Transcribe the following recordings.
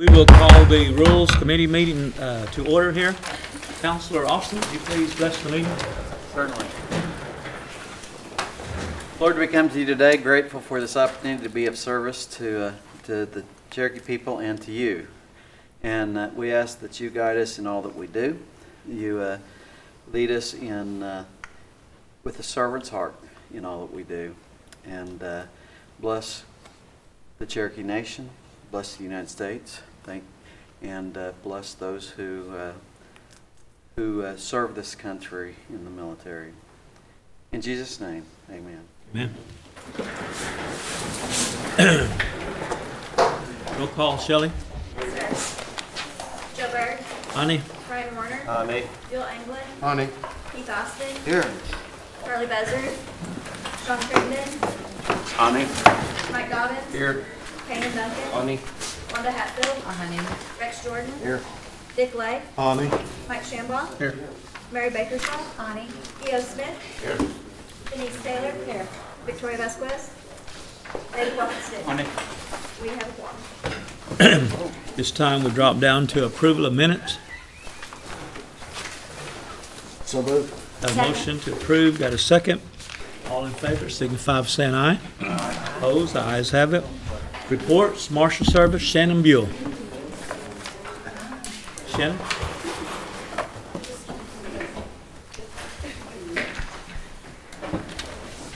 We will call the Rules Committee meeting uh, to order here. Counselor Austin, would you please bless the meeting? Certainly. Lord, we come to you today grateful for this opportunity to be of service to, uh, to the Cherokee people and to you. And uh, we ask that you guide us in all that we do. You uh, lead us in, uh, with a servant's heart in all that we do. And uh, bless the Cherokee Nation, bless the United States, thank, and uh, bless those who, uh, who uh, serve this country in the military. In Jesus' name, amen. Amen. Roll call, Shelley. Joe Byrd, Ani? Brian Warner, Amen. Buel Anglen, Honey. Keith Austin, Here. Harley Buzzard, Shawn Crittenden, Amen. Mike Dobbins, Here. Canaan Duncan, Honey. Wanda Hatfield, uh, Rex Jordan, Here. Dick Lay, Honey. Mike Shambaugh, Here. Mary Baker Shaw, Ani, E.O. Smith, Here. Denise Taylor, here, Victoria Vazquez, David Wellington. Ani. We have a quorum. This time we drop down to approval of minutes. So moved. A Second. motion to approve, got a second? All in favor, signify by saying aye. Opposed, the ayes have it. Reports, Marshal Service, Shannon Buhl. Shannon?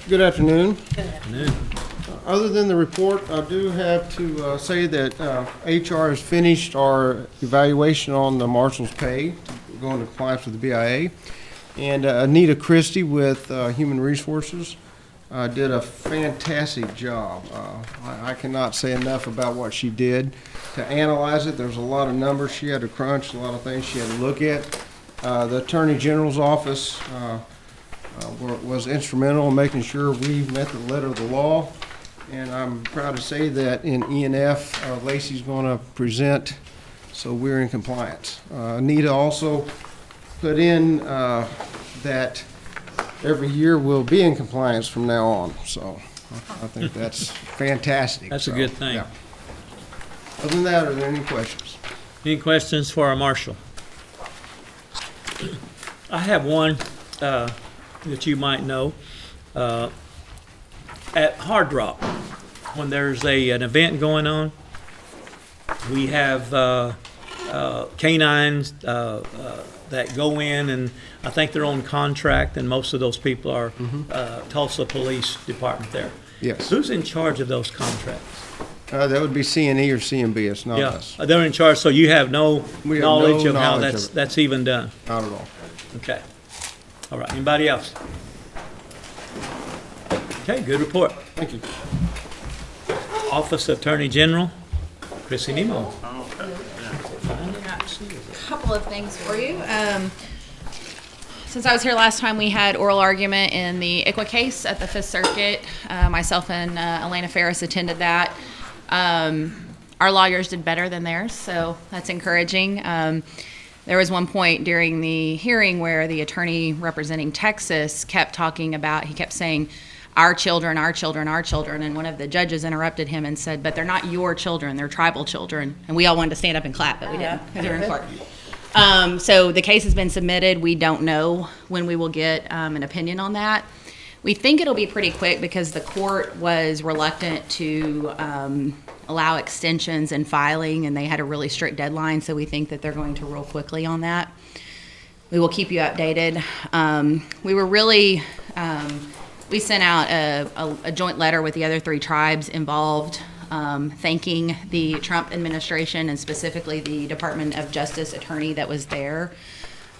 Good afternoon. Good Afternoon. Other than the report, I do have to uh, say that uh, HR has finished our evaluation on the marshal's pay, going to compliance with the BIA. And uh, Anita Christie with uh, Human Resources uh, did a fantastic job. Uh, I I cannot say enough about what she did. To analyze it, there's a lot of numbers she had to crunch, a lot of things she had to look at. Uh, The Attorney General's office uh, uh, was instrumental in making sure we met the letter of the law. And I'm proud to say that in ENF, uh, Lacey's going to present, so we're in compliance. Anita also put in that every year we'll be in compliance from now on, so I think that's fantastic. That's a good thing. yeah. Other than that, are there any questions? Any questions for our marshal? I have one uh, that you might know. Uh, At Hard Rock, when there's a, an event going on, we have uh, uh, canines uh, uh, that go in, and I think they're on contract, and most of those people are uh, Tulsa Police Department there. Yes. Who's in charge of those contracts? Uh, That would be CNE E or CMB, it's not Yeah, us, they're in charge, so you have no We have knowledge no of how knowledge that's, of it. that's even done? not at all. Okay. All right, anybody else? Okay, good report. Thank you. Office Attorney General, Chrissi Nimmo. Couple of things for you. Um, since I was here last time, we had oral argument in the ICWA case at the Fifth Circuit. Uh, myself and uh, Elena Ferris attended that. Um, our lawyers did better than theirs, so that's encouraging. Um, there was one point during the hearing where the attorney representing Texas kept talking about, he kept saying, our children, our children, our children. And one of the judges interrupted him and said, But they're not your children, they're tribal children. And we all wanted to stand up and clap, but we didn't because we were in court. Um, so the case has been submitted. We don't know when we will get um, an opinion on that. We think it'll be pretty quick because the court was reluctant to um, allow extensions and filing, and they had a really strict deadline. So we think that they're going to rule quickly on that. We will keep you updated. Um, we were really, um, we sent out a, a, a joint letter with the other three tribes involved, um, thanking the Trump administration and specifically the Department of Justice attorney that was there.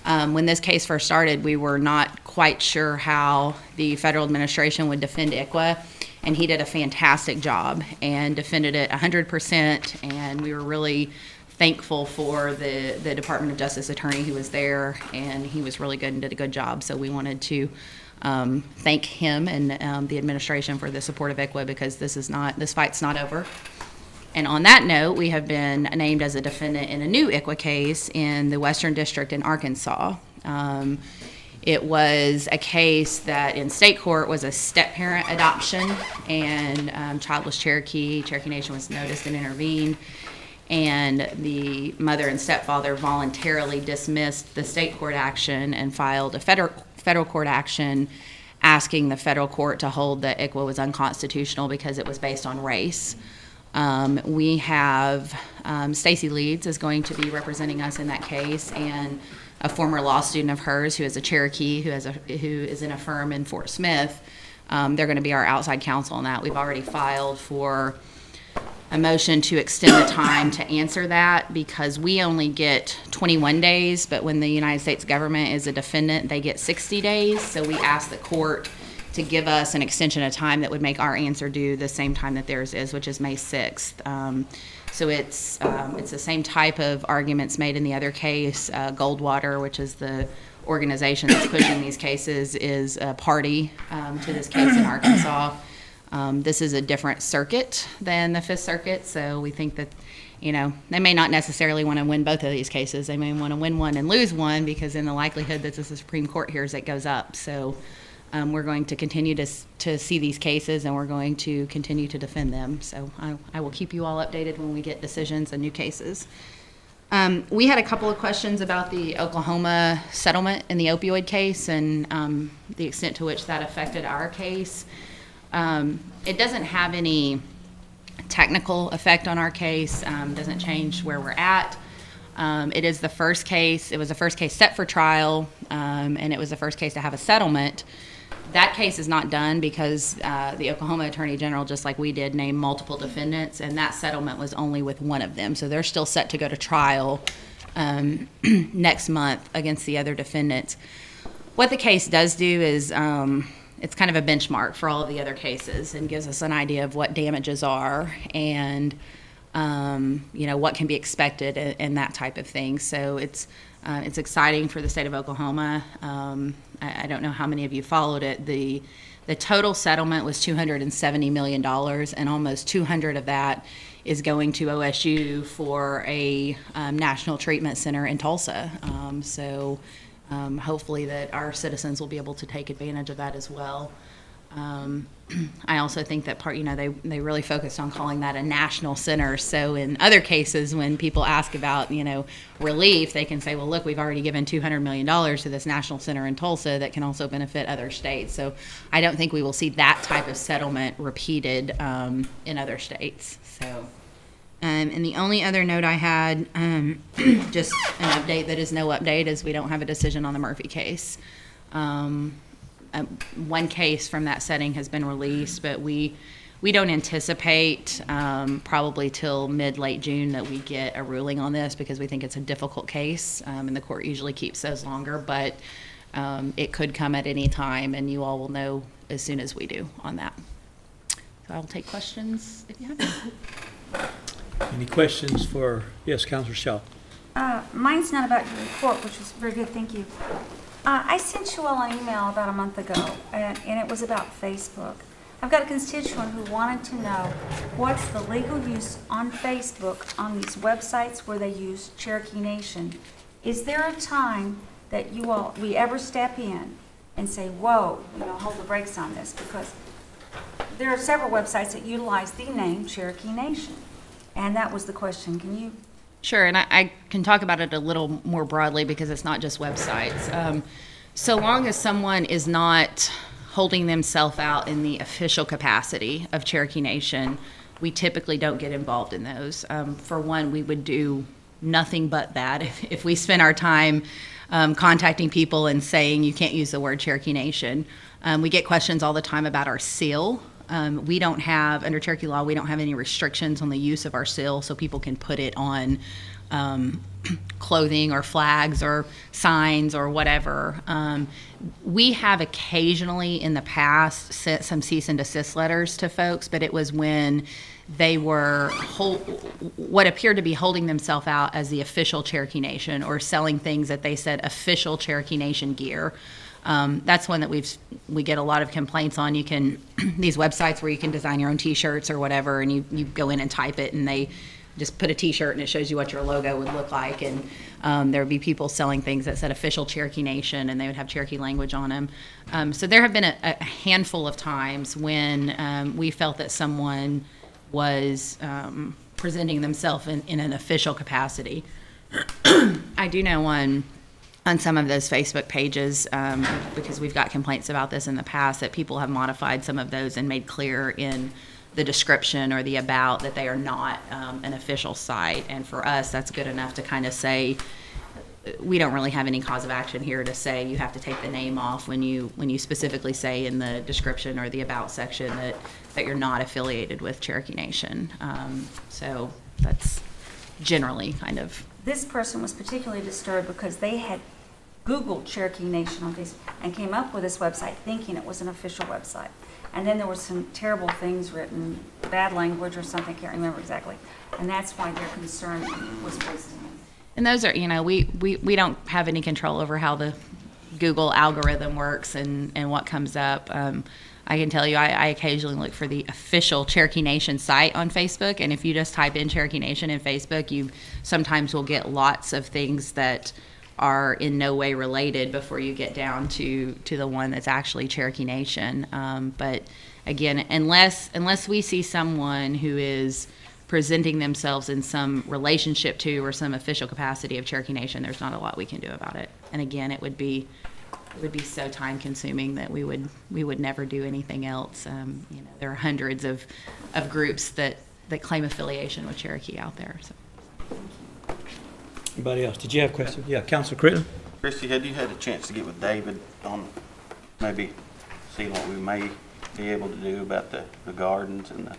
Um, when this case first started, we were not quite sure how the federal administration would defend ICWA, and he did a fantastic job and defended it 100%. And we were really thankful for the, the Department of Justice attorney who was there, and he was really good and did a good job. So we wanted to um, thank him and um, the administration for the support of ICWA because this is not this fight's not over. And on that note, we have been named as a defendant in a new ICWA case in the Western District in Arkansas. Um, it was a case that in state court was a step parent adoption, and um, childless Cherokee, Cherokee Nation was noticed and intervened. and the mother and stepfather voluntarily dismissed the state court action and filed a federal federal court action asking the federal court to hold that ICWA was unconstitutional because it was based on race. Um, we have um, Stacy Leeds is going to be representing us in that case, and a former law student of hers who is a Cherokee who has a who is in a firm in Fort Smith. Um, they're going to be our outside counsel on that. We've already filed for a motion to extend the time to answer that because we only get 21 days, but when the United States government is a defendant, they get 60 days. So we asked the court to give us an extension of time that would make our answer due the same time that theirs is, which is May 6th. Um, so it's um, it's the same type of arguments made in the other case. Uh, Goldwater, which is the organization that's pushing these cases, is a party um, to this case in Arkansas. Um, this is a different circuit than the Fifth Circuit, so we think that, you know, they may not necessarily want to win both of these cases. They may want to win one and lose one because in the likelihood that the Supreme Court hears it goes up. So um, we're going to continue to, to see these cases and we're going to continue to defend them. So I, I will keep you all updated when we get decisions and new cases. Um, we had a couple of questions about the Oklahoma settlement in the opioid case and um, the extent to which that affected our case. Um, it doesn't have any technical effect on our case, um, doesn't change where we're at. Um, it is the first case, it was the first case set for trial, um, and it was the first case to have a settlement. That case is not done because uh, the Oklahoma Attorney General, just like we did, named multiple defendants, and that settlement was only with one of them. So they're still set to go to trial um, next month against the other defendants. What the case does do is um, it's kind of a benchmark for all of the other cases and gives us an idea of what damages are and um, you know what can be expected and, and that type of thing. So it's uh, it's exciting for the state of Oklahoma. Um, I, I don't know how many of you followed it. The the total settlement was 270 million dollars, and almost 200 of that is going to OSU for a um, national treatment center in Tulsa. Um, so um, hopefully that our citizens will be able to take advantage of that as well. Um, I also think that part, you know, they, they really focused on calling that a national center. So in other cases, when people ask about, you know, relief, they can say, well, look, we've already given $200 million to this national center in Tulsa that can also benefit other states. So I don't think we will see that type of settlement repeated um, in other states. So. Um, and the only other note I had, um, just an update that is no update, is we don't have a decision on the Murphy case. Um, uh, one case from that setting has been released, but we we don't anticipate um, probably till mid late June that we get a ruling on this because we think it's a difficult case, um, and the court usually keeps those longer. But um, it could come at any time, and you all will know as soon as we do on that. So I'll take questions if you have any. Any questions for, yes, Counselor Shaw? Uh, mine's not about your report, which was very good, thank you. Uh, I sent you all an email about a month ago, and, and it was about Facebook. I've got a constituent who wanted to know what's the legal use on Facebook on these websites where they use Cherokee Nation. Is there a time that you all, we ever step in and say, whoa, you know, hold the brakes on this? Because there are several websites that utilize the name Cherokee Nation. And that was the question. Can you Sure, and I, I can talk about it a little more broadly because it's not just websites. Um, so long as someone is not holding themselves out in the official capacity of Cherokee Nation, we typically don't get involved in those. Um, for one, we would do nothing but that if, if we spend our time um, contacting people and saying you can't use the word Cherokee Nation. Um, we get questions all the time about our seal. Um, we don't have, under Cherokee law, we don't have any restrictions on the use of our seal, so people can put it on um, clothing or flags or signs or whatever. Um, we have occasionally in the past sent some cease and desist letters to folks, but it was when they were hold, what appeared to be holding themselves out as the official Cherokee Nation or selling things that they said official Cherokee Nation gear. Um, that's one that we've we get a lot of complaints on. You can these websites where you can design your own T-shirts or whatever, and you you go in and type it, and they just put a T-shirt and it shows you what your logo would look like. And um, there would be people selling things that said official Cherokee Nation, and they would have Cherokee language on them. Um, so there have been a, a handful of times when um, we felt that someone was um, presenting themselves in, in an official capacity. I do know on on some of those Facebook pages um, because we've got complaints about this in the past that people have modified some of those and made clear in the description or the about that they are not um, an official site. And for us, that's good enough to kind of say we don't really have any cause of action here to say you have to take the name off when you when you specifically say in the description or the about section that that you're not affiliated with Cherokee Nation. Um, so that's generally kind of This person was particularly disturbed because they had Googled Cherokee Nation on Facebook and came up with this website thinking it was an official website. And then there were some terrible things written, bad language or something, can't remember exactly. And that's why their concern was to. And those are, you know, we, we, we don't have any control over how the Google algorithm works and, and what comes up. Um, I can tell you, I, I occasionally look for the official Cherokee Nation site on Facebook, and if you just type in Cherokee Nation in Facebook, you sometimes will get lots of things that are in no way related before you get down to to the one that's actually Cherokee Nation. Um, but again, unless unless we see someone who is presenting themselves in some relationship to or some official capacity of Cherokee Nation, there's not a lot we can do about it. And again, it would be it would be so time consuming that we would we would never do anything else. Um, you know, there are hundreds of of groups that that claim affiliation with Cherokee out there. So. Anybody else? Did you have a question? Yeah, Counselor Critton? Christie, had you had a chance to get with David on maybe seeing what we may be able to do about the, the gardens and the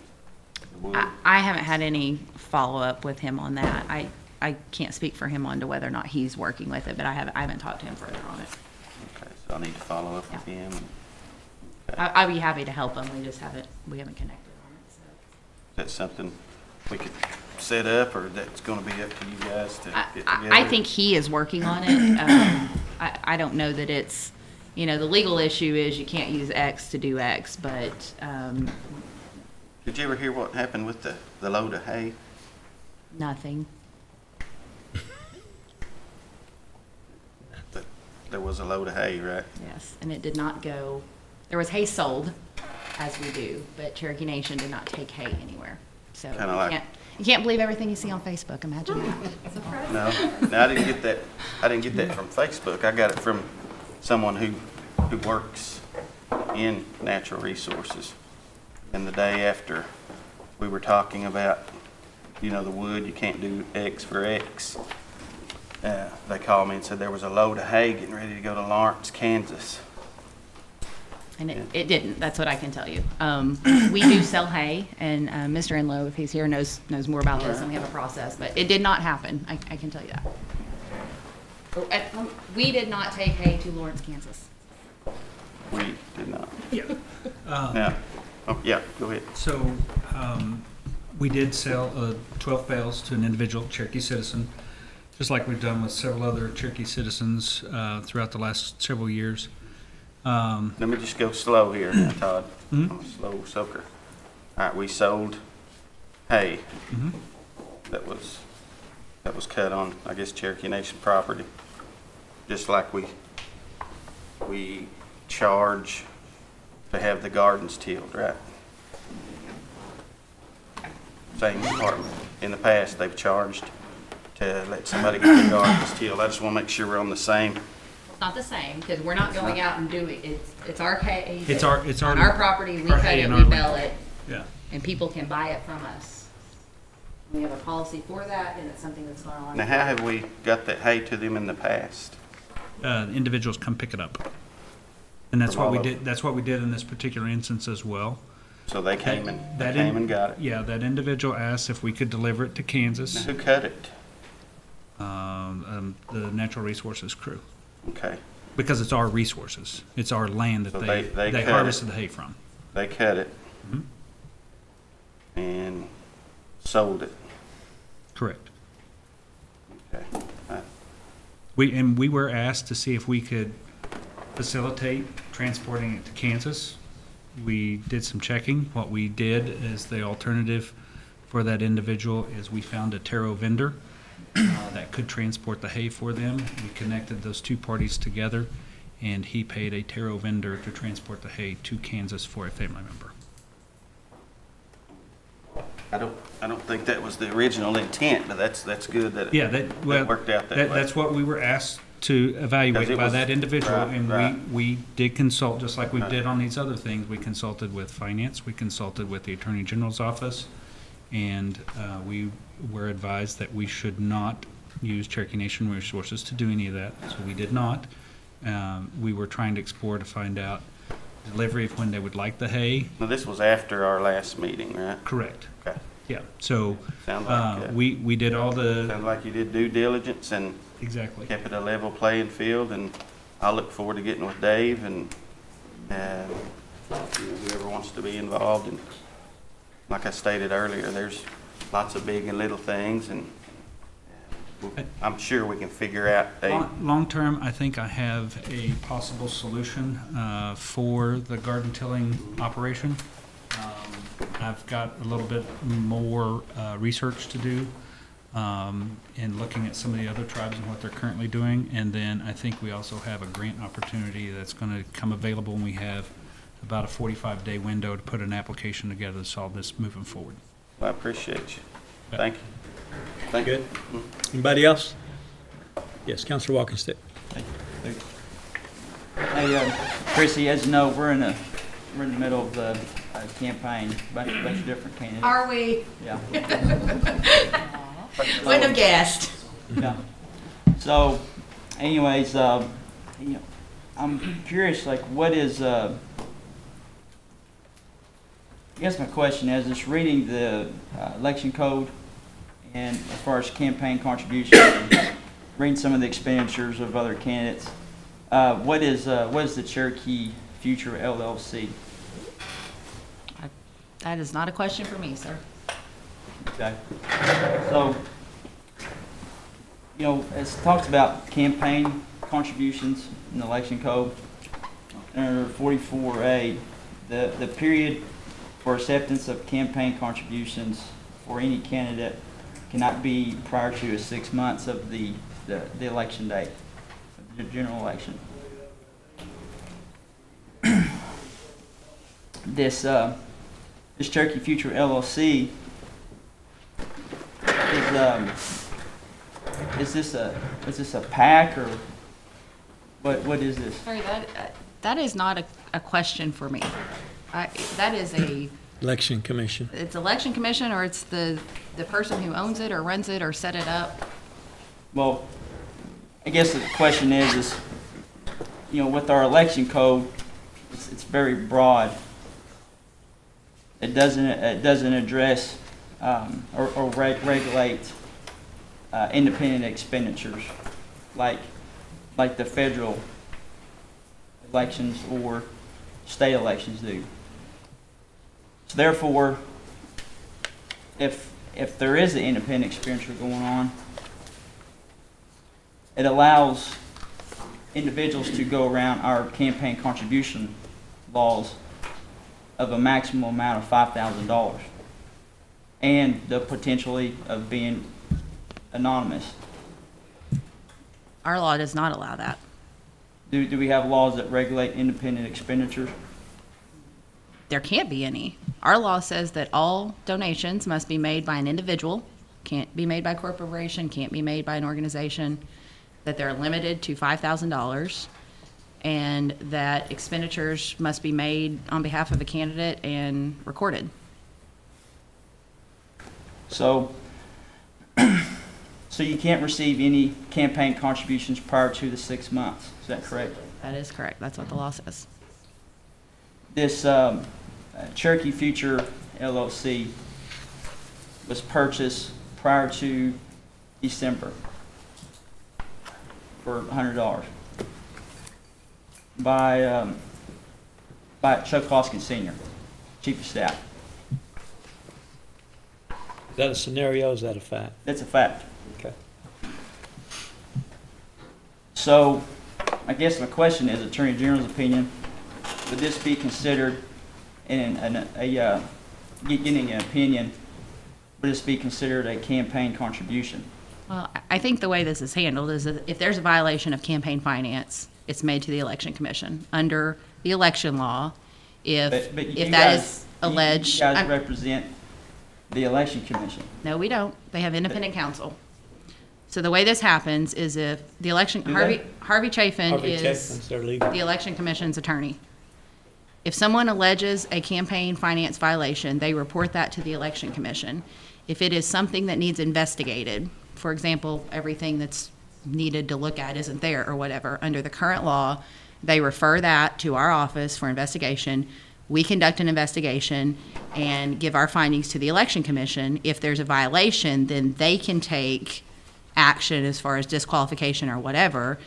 the wood? I, I haven't had any follow up with him on that. I I can't speak for him on to whether or not he's working with it, but I haven't I haven't talked to him further on it. Okay, so I need to follow up with Yeah. him. Is I, I'd be happy to help him. We just haven't we haven't connected on it. So. that something we could set up, or that's gonna be up to you guys to I, get together? I think he is working on it. Um, I, I don't know that it's, you know, the legal issue is you can't use X to do X, but, um, Did you ever hear what happened with the, the load of hay? nothing. That There was a load of hay, right? Yes, and it did not go, there was hay sold, as we do, but Cherokee Nation did not take hay anywhere. So Kinda like- can't, you can't believe everything you see on Facebook, imagine that. No, no, I didn't get that, I didn't get that from Facebook. I got it from someone who, who works in natural resources. And the day after, we were talking about, you know, the wood, you can't do X for X. Uh, they called me and said there was a load of hay getting ready to go to Lawrence, Kansas. And it, it didn't, that's what I can tell you. Um, we do sell hay, and, uh, Mr. Enlow, if he's here, knows, knows more about this, and we have a process, but it did not happen, I, I can tell you that. Oh, uh, We did not take hay to Lawrence, Kansas. We did not. Yeah. Uh, Now, oh, yeah, go ahead. So, um, we did sell, uh, twelve bales to an individual Cherokee citizen, just like we've done with several other Cherokee citizens, uh, throughout the last several years. Um, Let me just go slow here now, Todd. Mhm. I'm a slow soaker. All right, we sold hay mhm. that was, that was cut on, I guess, Cherokee Nation property. Just like we, we charge to have the gardens tilled, right? Same department. In the past, they've charged to let somebody get the gardens tilled. I just want to make sure we're on the same. It's not the same, because we're not going out and doing, it's, it's our hay. It's our- it's our- On our property, we our cut hay it, and we our bale land. it, Yeah. and people can buy it from us. We have a policy for that, and it's something that's going on. Now, how have we got that hay to them in the past? Uh, individuals come pick it up. And that's From what we over. did, that's what we did in this particular instance as well. So they came and, they That came in- and got it. Yeah, that individual asked if we could deliver it to Now, Kansas, who cut it? um, um, the natural resources crew. Okay, Because it's our resources. It's our land that So they, they- they they cut it. harvested the hay from. they cut it Mhm. and sold it. Correct. Okay. Uh, We, and we were asked to see if we could facilitate transporting it to Kansas. We did some checking. What we did as the alternative for that individual is we found a taro vendor uh, that could transport the hay for them. We connected those two parties together, and he paid a taro vendor to transport the hay to Kansas for a family member. I don't, I don't think that was the original intent, but that's, that's good that Yeah, it that, well, it worked out that that, way. that's what we were asked to evaluate it by was- that individual, right, and right. we, we did consult, just like we did on these other things. We consulted with finance, we consulted with the Attorney General's office, and, uh, we were advised that we should not use Cherokee Nation Resources to do any of that, so we did not. Um, we were trying to explore to find out delivery of when they would like the hay. Now, this was after our last meeting, right? Correct. Okay. Yeah, so, Sounds uh, like, uh, we, we did all the, sounds like you did due diligence and exactly. kept it a level playing field, and I look forward to getting with Dave and, you know, whoever wants to be involved. And like I stated earlier, there's lots of big and little things, and I'm sure we can figure out a, Long- Long-term, I think I have a possible solution uh, for the garden tilling operation. Um, I've got a little bit more uh, research to do um, in looking at some of the other tribes and what they're currently doing. And then I think we also have a grant opportunity that's going to come available, and we have about a 45-day window to put an application together to solve this moving forward. I appreciate you. Thank you. Thank you. Good. Anybody else? Yes, Counselor Walkingstick. Hey, uh, Chrissy, as you know, we're in the, we're in the middle of the uh, campaign, bunch, bunch of different candidates. Are we? Yeah. Wouldn't have guessed. Yeah. So, anyways, um, you know, I'm curious, like, what is, uh, I guess my question is, just reading the uh, election code and as far as campaign contributions, reading some of the expenditures of other candidates, uh, what is, uh, what is the Cherokee Future LLC? That is not a question for me, sir. Okay. So, you know, as it talks about campaign contributions in the election code, under forty-four A, the, the period for acceptance of campaign contributions for any candidate cannot be prior to six months of the, the, the election date, the general election. This, uh, this Cherokee Future LLC is, um, is this a, is this a PAC or what, what is this? Sorry, that, uh, that is not a, a question for me. I, that is a, Election Commission. it's election commission or it's the, the person who owns it or runs it or set it up. Well, I guess the question is, is, you know, with our election code, it's, it's very broad. It doesn't, it doesn't address, um, or, or reg- regulate, uh, independent expenditures, like, like the federal elections or state elections do. So therefore, if, if there is an independent expenditure going on, it allows individuals to go around our campaign contribution laws of a maximum amount of five thousand dollars and the potentially of being anonymous. Our law does not allow that. Do, do we have laws that regulate independent expenditures? There can't be any. Our law says that all donations must be made by an individual, can't be made by a corporation, can't be made by an organization, that they're limited to five thousand dollars, and that expenditures must be made on behalf of a candidate and recorded. So, so you can't receive any campaign contributions prior to the six months, is that correct? That is correct. That's what the law says. This um, Cherokee Future LLC was purchased prior to December for $100 by, um, by Chuck Hoskins Sr., Chief of Staff. Is that a scenario, is that a fact? That's a fact. Okay. So, I guess my question is, Attorney General's opinion, would this be considered in an, a, uh, getting an opinion, would this be considered a campaign contribution? Well, I- I think the way this is handled is that if there's a violation of campaign finance, it's made to the election commission. Under the election law, if, But- but if that guys- is alleged. You guys I'm- represent the election commission. No, we don't. They have independent counsel. So the way this happens is if the election, Harvey, they? Harvey Chaffin Harvey is Chapman's their legal. the election commission's attorney. If someone alleges a campaign finance violation, they report that to the election commission. If it is something that needs investigated, for example, everything that's needed to look at isn't there or whatever, under the current law, they refer that to our office for investigation. We conduct an investigation and give our findings to the election commission. If there's a violation, then they can take action as far as disqualification or whatever.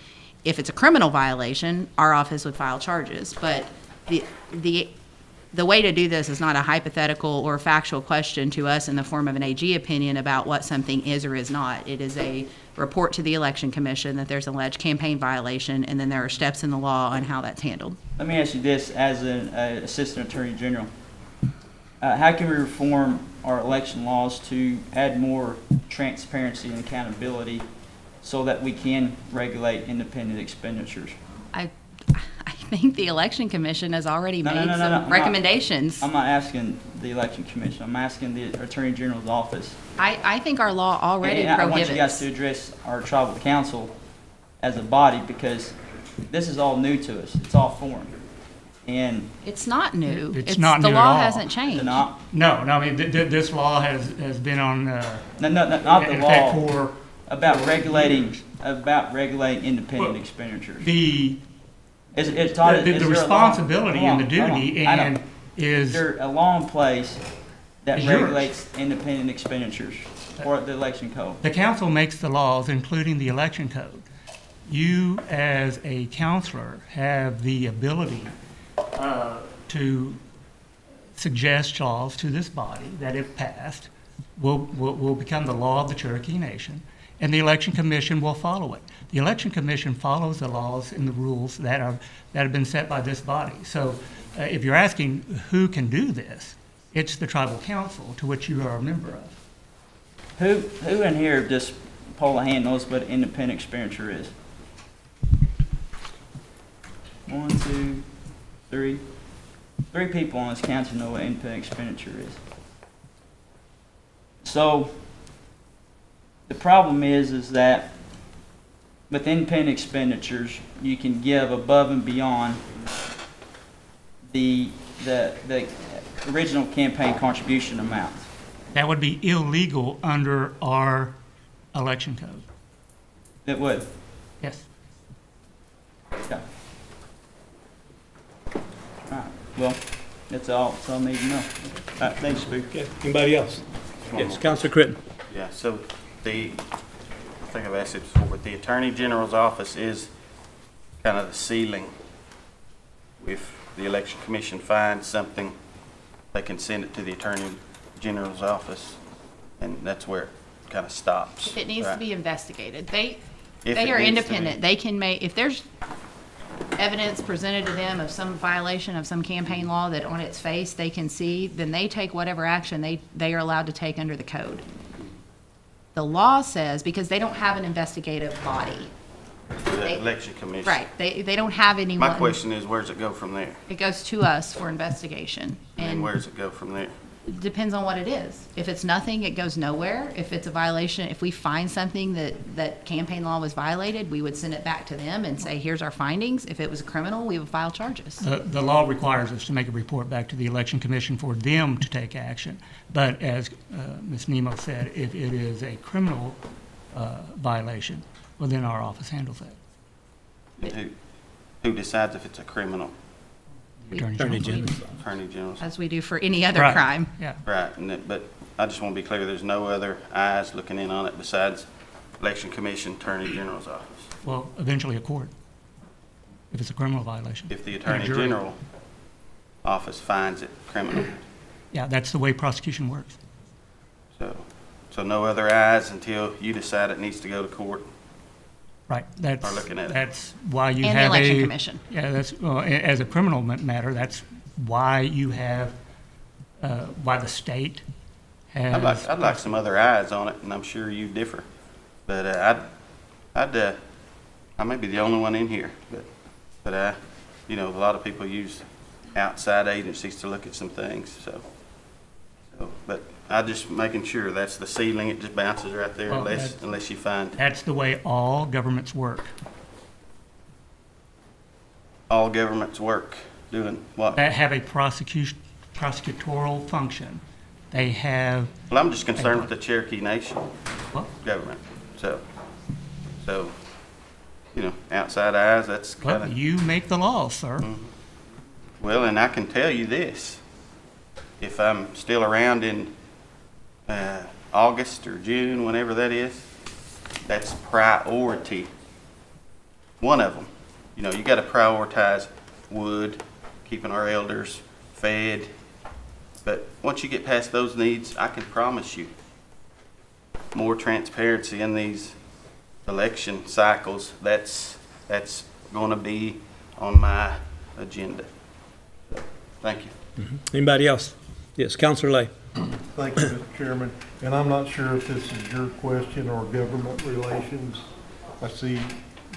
If it's a criminal violation, our office would file charges. But the, the, the way to do this is not a hypothetical or factual question to us in the form of an AG opinion about what something is or is not. It is a report to the election commission that there's an alleged campaign violation, and then there are steps in the law on how that's handled. Let me ask you this, as an uh, Assistant Attorney General. Uh, How can we reform our election laws to add more transparency and accountability so that we can regulate independent expenditures? I, I think the election commission has already No, no, made no, no, no, I'm some not- recommendations. I'm not asking the Election Commission, I'm asking the Attorney General's office. I, I think our law already And I want you guys to address our tribal council as a body because this is all new to us. It's all foreign. And It's not new. It's not The new at law all. hasn't changed. not, No, no, I mean, th- th- this law has, has been on, uh, no, no, no, not the in law, for about regulating, about regulating independent Well, expenditures. the, Todd, the, is the law- responsibility hold and the on, hold on. duty and Is there a law in place that Is yours. regulates independent expenditures for the election code? the council makes the laws, including the election code. You, as a counselor, have the ability, uh, to suggest laws to this body that if passed, will, will, will become the law of the Cherokee Nation, and the election commission will follow it. The election commission follows the laws and the rules that are, that have been set by this body. So, uh, if you're asking who can do this, it's the tribal council to which you are a member of. Who, who in here, just poll a hand, knows what independent expenditure is? One, two, three. Three people on this council know what independent expenditure is. So, the problem is, is that with independent expenditures, you can give above and beyond the, the, the original campaign contribution amount. That would be illegal under our election code. It would. Yes. Okay. Alright, well, that's all, that's all I need to know. Alright, thanks, Speaker. Okay, anybody else? Yes, more. Counselor Critton. Yeah, so the, I think I've asked it before, but the Attorney General's office is kind of the ceiling. If the Election Commission finds something, they can send it to the Attorney General's office, and that's where it kind of stops. If it needs to be investigated, they, If they are needs to be. independent. They can make, if there's evidence presented to them of some violation of some campaign law that on its face they can see, then they take whatever action they, they are allowed to take under the code. The law says, because they don't have an investigative body, The they- Election Commission. right, they, they don't have anyone. My question is, where's it go from there? It goes to us for investigation. And And where's it go from there? It depends on what it is. If it's nothing, it goes nowhere. If it's a violation, if we find something that, that campaign law was violated, we would send it back to them and say, here's our findings. If it was a criminal, we would file charges. The, the law requires us to make a report back to the election commission for them to take action. But as uh, Ms. Nimmo said, if it is a criminal uh, violation, well, then our office handles that. And who, who decides if it's a criminal? Attorney Attorney General. General. Attorney General's As we do for any other Right. crime. Yeah. Right, and it, but I just want to be clear, there's no other eyes looking in on it besides Election Commission, Attorney General's office. Well, eventually a court, if it's a criminal violation. If the Attorney jury. General office finds it criminal, Yeah, that's the way prosecution works. so, so no other eyes until you decide it needs to go to court. Right, that's, Are looking at it. that's why you And the have a. election commission. Yeah, that's, well, as a criminal matter, that's why you have, uh, why the state has. I'd like, I'd like some other eyes on it, and I'm sure you differ. But, uh, I'd, I'd, uh, I may be the only one in here, but, but, uh, you know, a lot of people use outside agencies to look at some things, so. So, but I just making sure that's the ceiling, it just bounces right there unless, unless you find That's the way all governments work. all governments work doing what? That have a prosecution, prosecutorial function. They have, Well, I'm just concerned with the Cherokee Nation What? government, so, so, you know, outside eyes, that's well, kind of, you make the laws, sir. Mm-hmm. well, and I can tell you this. If I'm still around in, uh, August or June, whenever that is, that's priority. One of them. You know, you gotta prioritize wood, keeping our elders fed. But once you get past those needs, I can promise you more transparency in these election cycles. That's, that's gonna be on my agenda. Thank you. Anybody else? Yes, Counselor Lay. Thank you, Mr. Chairman. And I'm not sure if this is your question or government relations. I see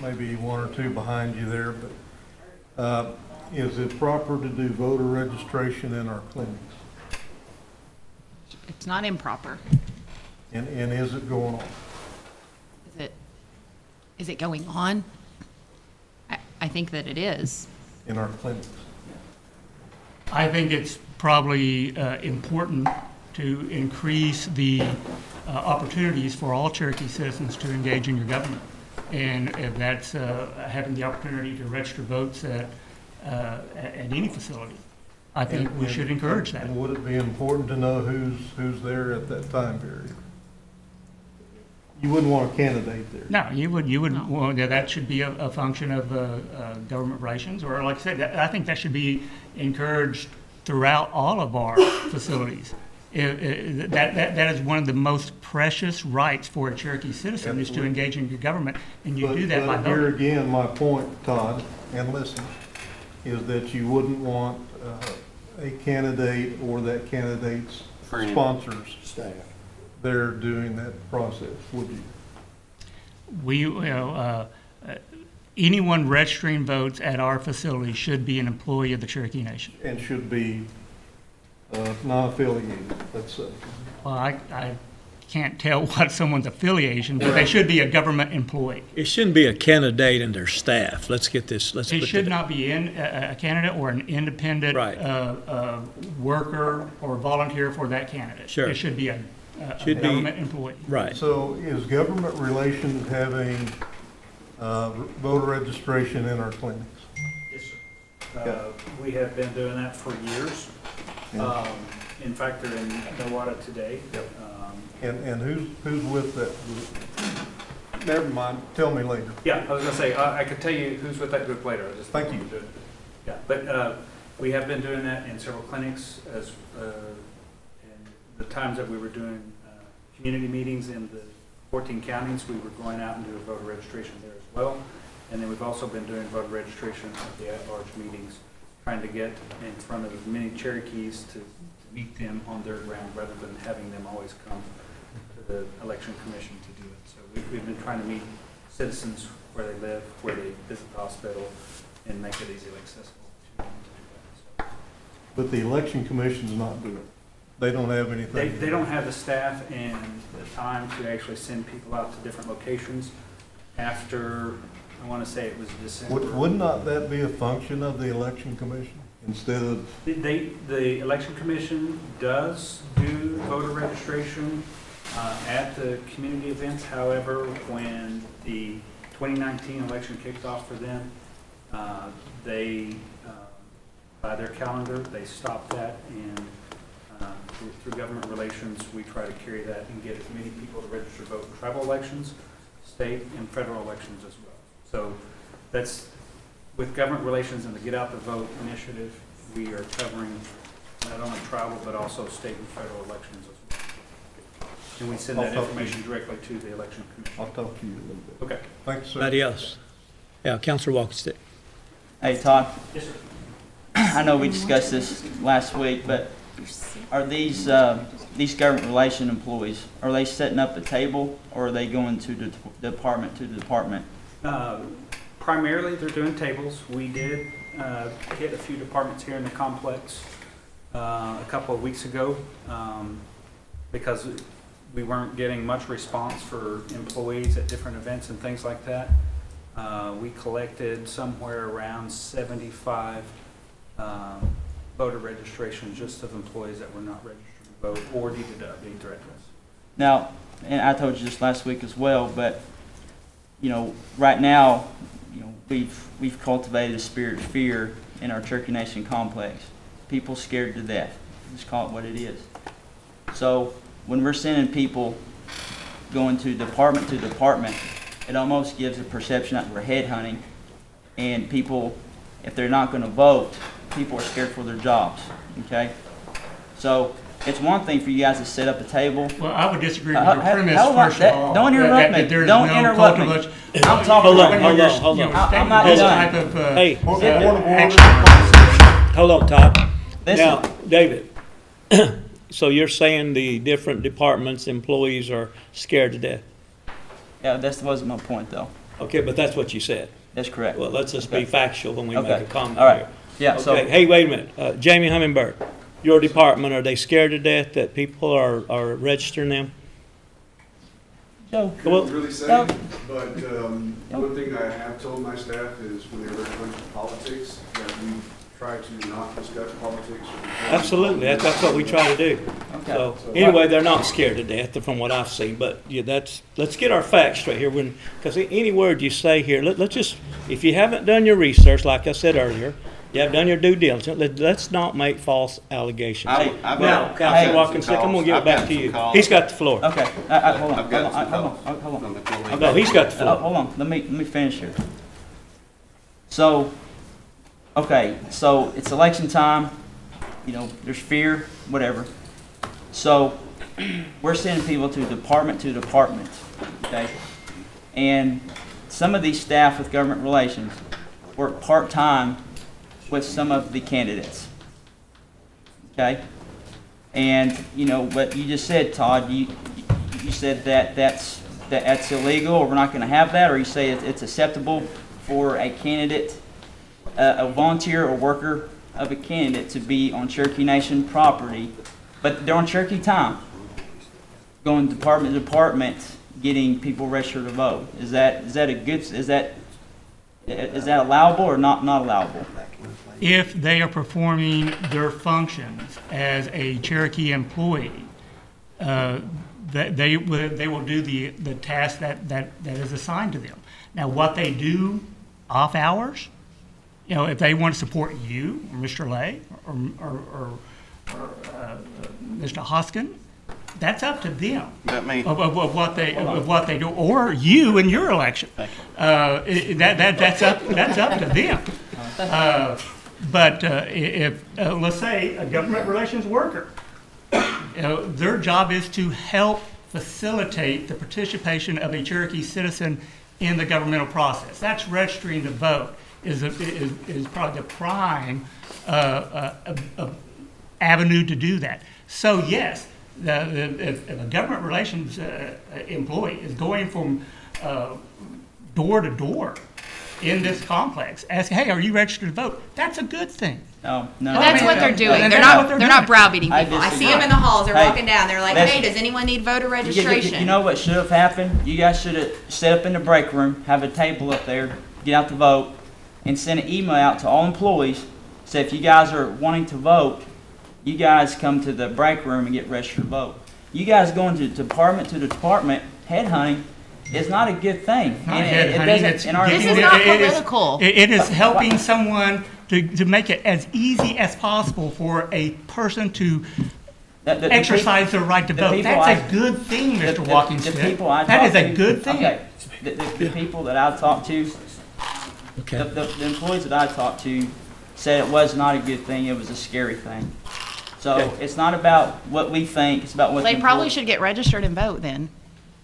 maybe one or two behind you there, but uh, is it proper to do voter registration in our clinics? It's not improper. And, and is it going on? Is it, is it going on? I, I think that it is. in our clinics? I think it's probably uh, important to increase the uh, opportunities for all Cherokee citizens to engage in your government. And if that's uh, having the opportunity to register votes at, uh, at at any facility, I think we And- should encourage that. And would it be important to know who's, who's there at that time period? You wouldn't want a candidate there. No, you would, you would, No. well, yeah, that should be a, a function of, uh, uh, government relations, or like I said, I think that should be encouraged throughout all of our facilities. I- I- that, that, that is one of the most precious rights for a Cherokee citizen, is to Absolutely. engage in your government, and you But- do that by But here voting. again, my point, Todd, and listen, is that you wouldn't want uh, a candidate or that candidate's Friend. sponsors. Staff. There doing that process, would you? We, you know, uh, uh, anyone registering votes at our facility should be an employee of the Cherokee Nation. And should be uh, non-affiliated, let's say. Well, I, I can't tell what someone's affiliation, but they should be a government employee. It shouldn't be a candidate and their staff. Let's get this, let's It put should that- not be in, a, a candidate or an independent, Right. uh, uh, worker or volunteer for that candidate. Sure. It should be a, a- a Should be- government employee. Right. So is government relations having uh, voter registration in our clinics? Yes, sir. Uh, We have been doing that for years. Um, In fact, they're in Nowata today. Um, And, and who's, who's with that group? Never mind, tell me later. Yeah, I was gonna say, I I could tell you who's with that group later. I just Thank you. Yeah, but uh, we have been doing that in several clinics as, uh, in the times that we were doing uh, community meetings in the 14 counties, we were going out and doing voter registration there as well. And then we've also been doing voter registration at the at-large meetings, trying to get in front of as many Cherokees to meet them on their ground rather than having them always come to the election commission to do it. So we- we've been trying to meet citizens where they live, where they visit the hospital, and make it easily accessible to them to do that. But the election commission's not doing it. They don't have anything. They, they don't have the staff and the time to actually send people out to different locations after, I want to say it was December. would not that be a function of the election commission instead of, They, the election commission does do voter registration uh, at the community events. However, when the 2019 election kicked off for them, uh, they, uh, by their calendar, they stopped that and uh, through- through government relations, we try to carry that and get as many people to register to vote in tribal elections, state and federal elections as well. So that's, with government relations and the Get Out the Vote initiative, we are covering not only tribal, but also state and federal elections as well. And we send that I'll talk to you. information directly to the election commission. I'll talk to you a little bit. Okay. Thanks, sir. Anybody else? Yeah, Counselor Walkingstick. Hey, Todd, Yes, sir. I know we discussed this last week, but are these, uh, these government relation employees, are they setting up a table or are they going to the department to the department? Uh, Primarily, they're doing tables. We did uh, hit a few departments here in the complex uh, a couple of weeks ago. Um, because we weren't getting much response for employees at different events and things like that. Uh, we collected somewhere around seventy-five, um, voter registration just of employees that were not registered to vote or needed to update their address. Now, and I told you this last week as well, but, you know, right now, you know, we've, we've cultivated a spirit of fear in our Cherokee Nation complex. People scared to death. Just call it what it is. So when we're sending people going to department to department, it almost gives a perception that we're headhunting. And people, if they're not gonna vote, people are scared for their jobs, okay? So it's one thing for you guys to set up a table Well, I would disagree with Uh, your uh, premise, hold on, first that- of all. don't interrupt that- me. that there's Don't no interrupt me. cultivation- I'm talking Hold on, hold on, hold you on. know, I- I'm not this done. type of, uh, Hey. uh, Point order. Hold on, Todd. Listen. Now, David, so you're saying the different departments' employees are scared to death? Yeah, that wasn't my point, though. Okay, but that's what you said. That's correct. Well, let's just be factual when we make a comment All right. here. Yeah, so, Okay, hey, wait a minute. Uh, Jamie Hummingbird, your department, are they scared to death that people are, are registering them? Joe, Well, really say, no. but um, one thing I have told my staff is whenever it comes to politics, that we try to not discuss politics. Absolutely, that's, that's what we try to do. okay. So, anyway, they're not scared to death from what I've seen, but yeah, that's, let's get our facts straight here when, because any word you say here, let, let's just, if you haven't done your research, like I said earlier, you have done your due diligence, let, let's not make false allegations. I- I've Now, got- Councilor I've got Watkins, some I'm gonna calls. give it I've back got to some you. calls. He's got the floor. Okay, I, I, hold on, I've got hold on, some hold on, calls hold on. from employees. No, he's got the Uh, floor. hold on, let me, let me finish here. So, okay, so it's election time, you know, there's fear, whatever. So, we're sending people to department to department, okay? And some of these staff with government relations work part-time with some of the candidates, okay? And, you know, what you just said, Todd, you, you said that that's, that that's illegal, or we're not gonna have that, or you say it's it's acceptable for a candidate, a, a volunteer or worker of a candidate to be on Cherokee Nation property, but they're on Cherokee time, going department to department, getting people registered to vote. Is that, is that a good, is that, is that allowable or not, not allowable? If they are performing their functions as a Cherokee employee, uh, that they will, they will do the, the task that, that, that is assigned to them. Now, what they do off hours, you know, if they want to support you, or Mr. Lay, or, or, or, or uh, Mr. Hoskin, that's up to them That mean, of, of, of what they of what they do, or you in your election. Uh, that, that that's up that's up to them. Uh, but uh, if uh, let's say a government relations worker, you know, their job is to help facilitate the participation of a Cherokee citizen in the governmental process. That's registering to vote. Is a, is, is probably the prime uh, uh, uh, avenue to do that. So yes, the, the, if, if a government relations uh, uh, employee is going from uh, door to door in this complex, asking, "Hey, are you registered to vote?" That's a good thing. No, no. And that's what they're doing. They're not, they're they're not browbeating I people. I see them in the halls, they're Hey, walking down, they're like, listen. hey, does anyone need voter You- you- registration? You know what should have happened? You guys should have set up in the break room, have a table up there, get out the vote, and send an email out to all employees. Say if you guys are wanting to vote, you guys come to the break room and get registered to vote. You guys going to department to department, headhunting, is not a good thing. Not And it- it it's in our- This is not it is- political. It, it is helping someone to, to make it as easy as possible for a person to the- the- the exercise their right to the vote. That's I- a good thing, Mr. the- Walking The Stick. people I That is talk a to- good thing. Okay, the, the, the people that I've talked to, the, Okay. the, the employees that I talked to said it was not a good thing, it was a scary thing. So Okay. it's not about what we think, it's about what. They the probably should get registered and vote then.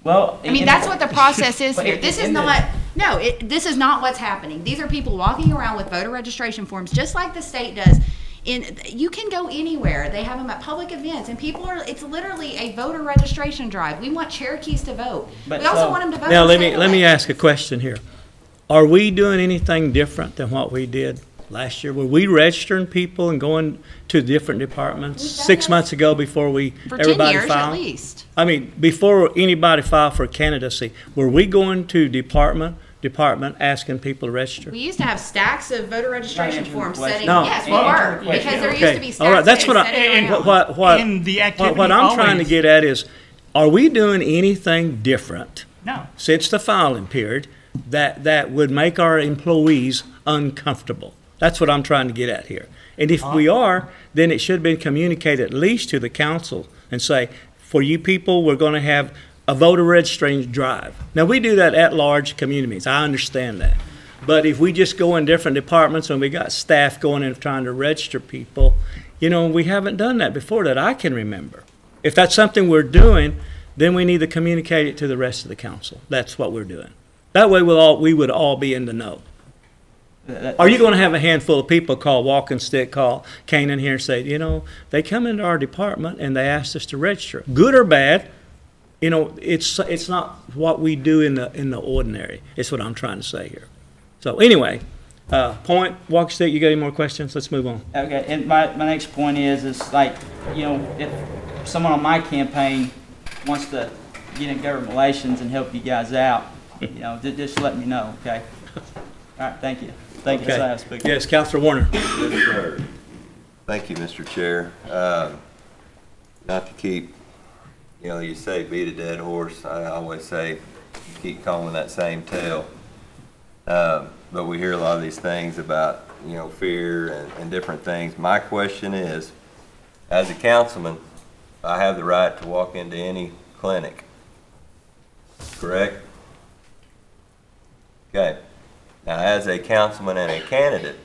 Well. I mean, that's what the process is here. This is not, no, it, this is not what's happening. These are people walking around with voter registration forms, just like the state does. In, you can go anywhere. They have them at public events, and people are, it's literally a voter registration drive. We want Cherokees to vote. We But also so- want them to vote. Now, let me, let me ask a question here. Are we doing anything different than what we did last year? Were we registering people and going to different departments six months ago before we, For ten everybody years at filed? least. I mean, before anybody filed for candidacy, were we going to department, department, asking people to register? We used to have stacks of voter registration forms question. setting, No. yes, we were, because there used to Okay, be all right, that's what I, sitting what, around. what, what, And the what- activity what I'm trying to always- get at is, are we doing anything different No. since the filing period that, that would make our employees uncomfortable? That's what I'm trying to get at here. And if we uh-huh. are, then it should have been communicated at least to the council and say, for you people, we're gonna have a voter registration drive. Now, we do that at large communities, I understand that. But if we just go in different departments and we got staff going in trying to register people, you know, we haven't done that before that I can remember. If that's something we're doing, then we need to communicate it to the rest of the council. That's what we're doing. That way we'll all, we would all be in the know. Are you gonna have a handful of people call Walkingstick, call Canaan here and say, you know, they come into our department and they asked us to register, good or bad? You know, it's, it's not what we do in the, in the ordinary, It's what I'm trying to say here. So anyway, uh, point, Walkingstick, you got any more questions? Let's move on. Okay, and my, my next point is, is like, you know, if someone on my campaign wants to get in government relations and help you guys out, you know, ju- just let me know, okay? All right, thank you. Thank you, Okay. Silas Speaker. Yes, Counselor Warner. Yes, sir. Thank you, Mr. Chair. Uh, Not to keep, you know, you say beat a dead horse, I always say, keep calling that same tale. Um, But we hear a lot of these things about, you know, fear and, and different things. My question is, as a councilman, I have the right to walk into any clinic, correct? Okay. Now, as a councilman and a candidate,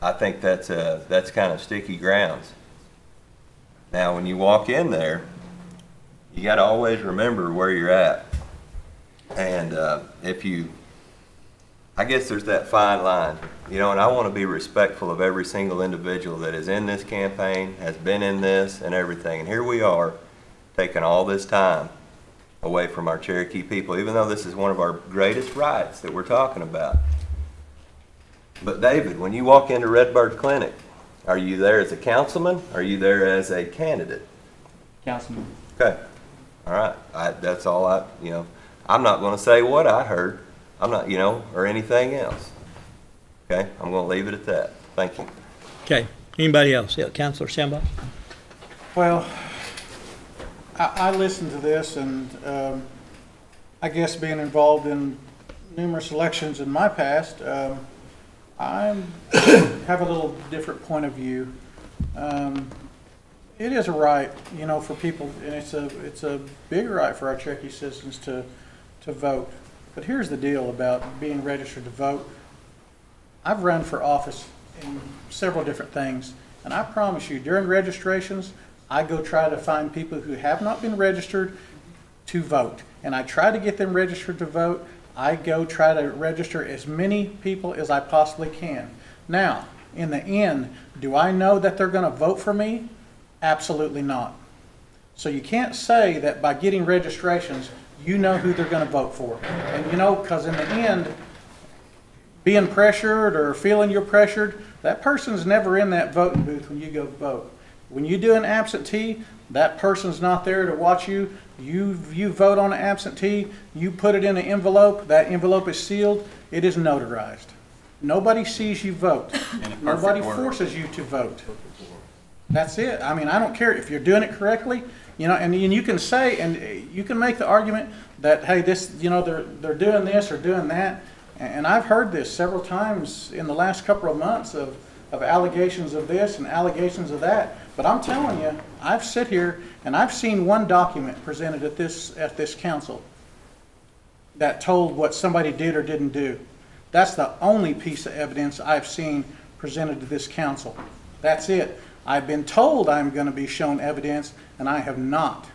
I think that's uh that's kind of sticky grounds. Now, when you walk in there, you got to always remember where you're at. And uh, if you, I guess there's that fine line, you know, and I want to be respectful of every single individual that is in this campaign, has been in this and everything. And here we are, taking all this time away from our Cherokee people, even though this is one of our greatest rights that we're talking about. But David, when you walk into Redbird Clinic, are you there as a councilman? Are you there as a candidate? Councilman. Okay, all right, I, that's all I, you know, I'm not gonna say what I heard, I'm not, you know, or anything else. Okay, I'm gonna leave it at that, thank you. Okay, anybody else? Yeah, Counselor Shambaugh? Well, I, I listened to this and, um, I guess being involved in numerous elections in my past, um, I'm, have a little different point of view. Um, it is a right, you know, for people, and it's a, it's a big right for our Cherokee citizens to, to vote. But here's the deal about being registered to vote. I've run for office in several different things, and I promise you, during registrations, I go try to find people who have not been registered to vote. And I try to get them registered to vote. I go try to register as many people as I possibly can. Now, in the end, do I know that they're gonna vote for me? Absolutely not. So you can't say that by getting registrations, you know who they're gonna vote for. And you know, because in the end, being pressured or feeling you're pressured, that person's never in that voting booth when you go vote. When you do an absentee, that person's not there to watch you. You, you vote on an absentee, you put it in an envelope, that envelope is sealed, it is notarized. Nobody sees you vote. Nobody forces you to vote. That's it. I mean, I don't care if you're doing it correctly, you know, and, and you can say, and you can make the argument that, hey, this, you know, they're, they're doing this or doing that. And I've heard this several times in the last couple of months of, of allegations of this and allegations of that. But I'm telling you, I've sit here and I've seen one document presented at this, at this council that told what somebody did or didn't do. That's the only piece of evidence I've seen presented to this council. That's it. I've been told I'm going to be shown evidence, and I have not.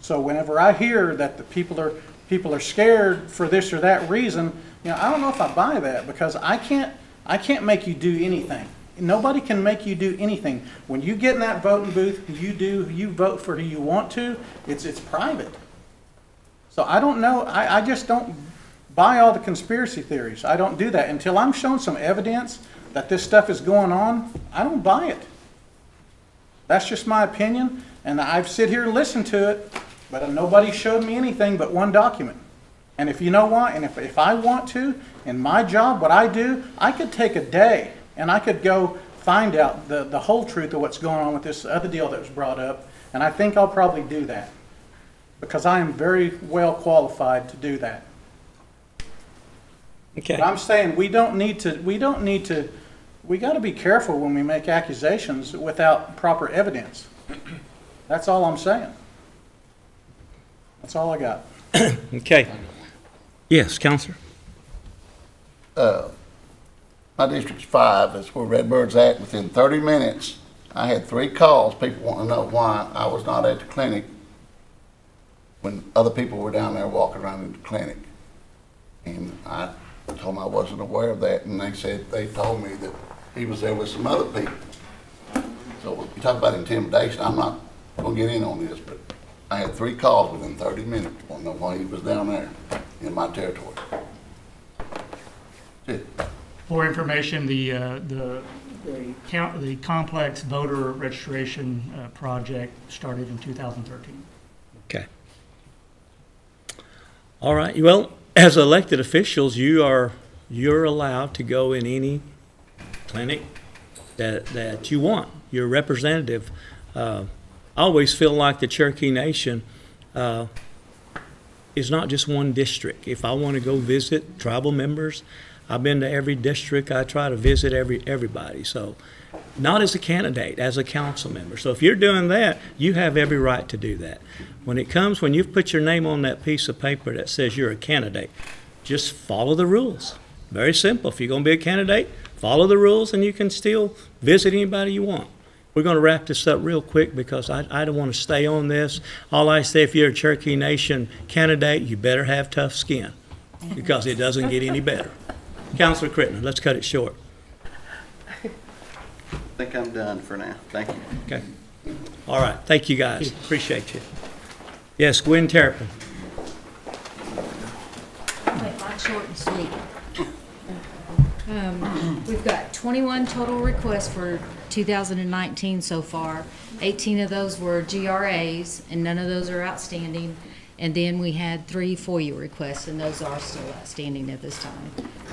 So whenever I hear that the people are, people are scared for this or that reason, you know, I don't know if I buy that, because I can't, I can't make you do anything. Nobody can make you do anything. When you get in that voting booth, you do, you vote for who you want to, it's, it's private. So I don't know, I, I just don't buy all the conspiracy theories. I don't do that. Until I'm shown some evidence that this stuff is going on, I don't buy it. That's just my opinion, and I've sit here and listened to it, but nobody showed me anything but one document. And if you know what, and if, if I want to, in my job, what I do, I could take a day and I could go find out the, the whole truth of what's going on with this other deal that was brought up, and I think I'll probably do that. Because I am very well qualified to do that. Okay. But I'm saying, we don't need to, we don't need to, we gotta be careful when we make accusations without proper evidence. That's all I'm saying. That's all I got. Okay. Yes, Counselor? uh, my district's five, that's where Redbird's at, within thirty minutes, I had three calls, people wanting to know why I was not at the clinic when other people were down there walking around in the clinic. And I told them I wasn't aware of that, and they said, they told me that he was there with some other people. So you talk about intimidation, I'm not gonna get in on this, but I had three calls within thirty minutes, wanting to know why he was down there in my territory. That's it. For information, the, uh, the, the count, the complex voter registration, uh, project started in 2013. Okay. All right, well, as elected officials, you are, you're allowed to go in any clinic that, that you want. Your representative. Uh, I always feel like the Cherokee Nation uh, is not just one district. If I want to go visit tribal members, I've been to every district. I try to visit every, everybody. So, not as a candidate, as a council member. So if you're doing that, you have every right to do that. When it comes, when you've put your name on that piece of paper that says you're a candidate, just follow the rules. Very simple. If you're going to be a candidate, follow the rules and you can still visit anybody you want. We're going to wrap this up real quick because I, I don't want to stay on this. All I say, if you're a Cherokee Nation candidate, you better have tough skin because it doesn't get any better. Councilor Crittenden, let's cut it short. I think I'm done for now. Thank you. Okay. All right. Thank you, guys. Appreciate you. Yes, Gwen Terrapin. Make mine short and sweet. Um, We've got 21 total requests for 2019 so far. 18 of those were GRAs, and none of those are outstanding. And then we had three FOIA requests, and those are still outstanding at this time.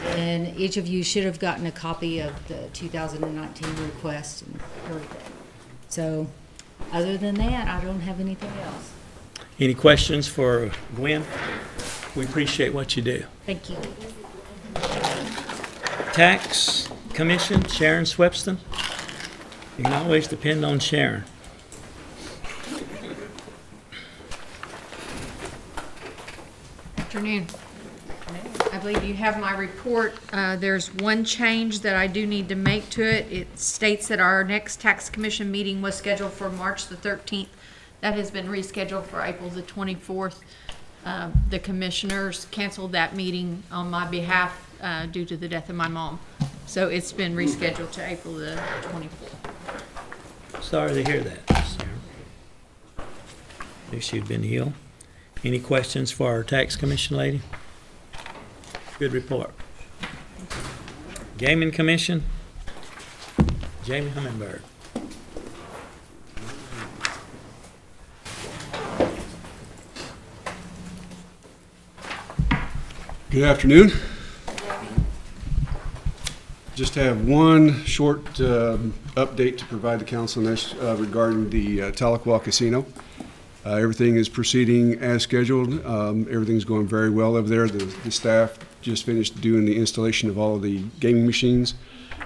And each of you should have gotten a copy of the 2019 request and everything. So, other than that, I don't have anything else. Any questions for Gwen? We appreciate what you do. Thank you. Tax Commission, Sharon Swepston. You can always depend on Sharon. Afternoon. I believe you have my report. Uh, There's one change that I do need to make to it. It states that our next tax commission meeting was scheduled for March the 13th. That has been rescheduled for April the 24th. Uh, The commissioners canceled that meeting on my behalf uh, due to the death of my mom. So it's been rescheduled to April the 24th. Sorry to hear that. At least you'd been healed. Any questions for our Tax Commission lady? Good report. Gaming Commission, Jamie Hummingbird. Good afternoon. Just have one short um, update to provide the council, uh, regarding the uh, Tahlequah Casino. Uh, Everything is proceeding as scheduled. Um, Everything's going very well over there. The the staff just finished doing the installation of all of the gaming machines.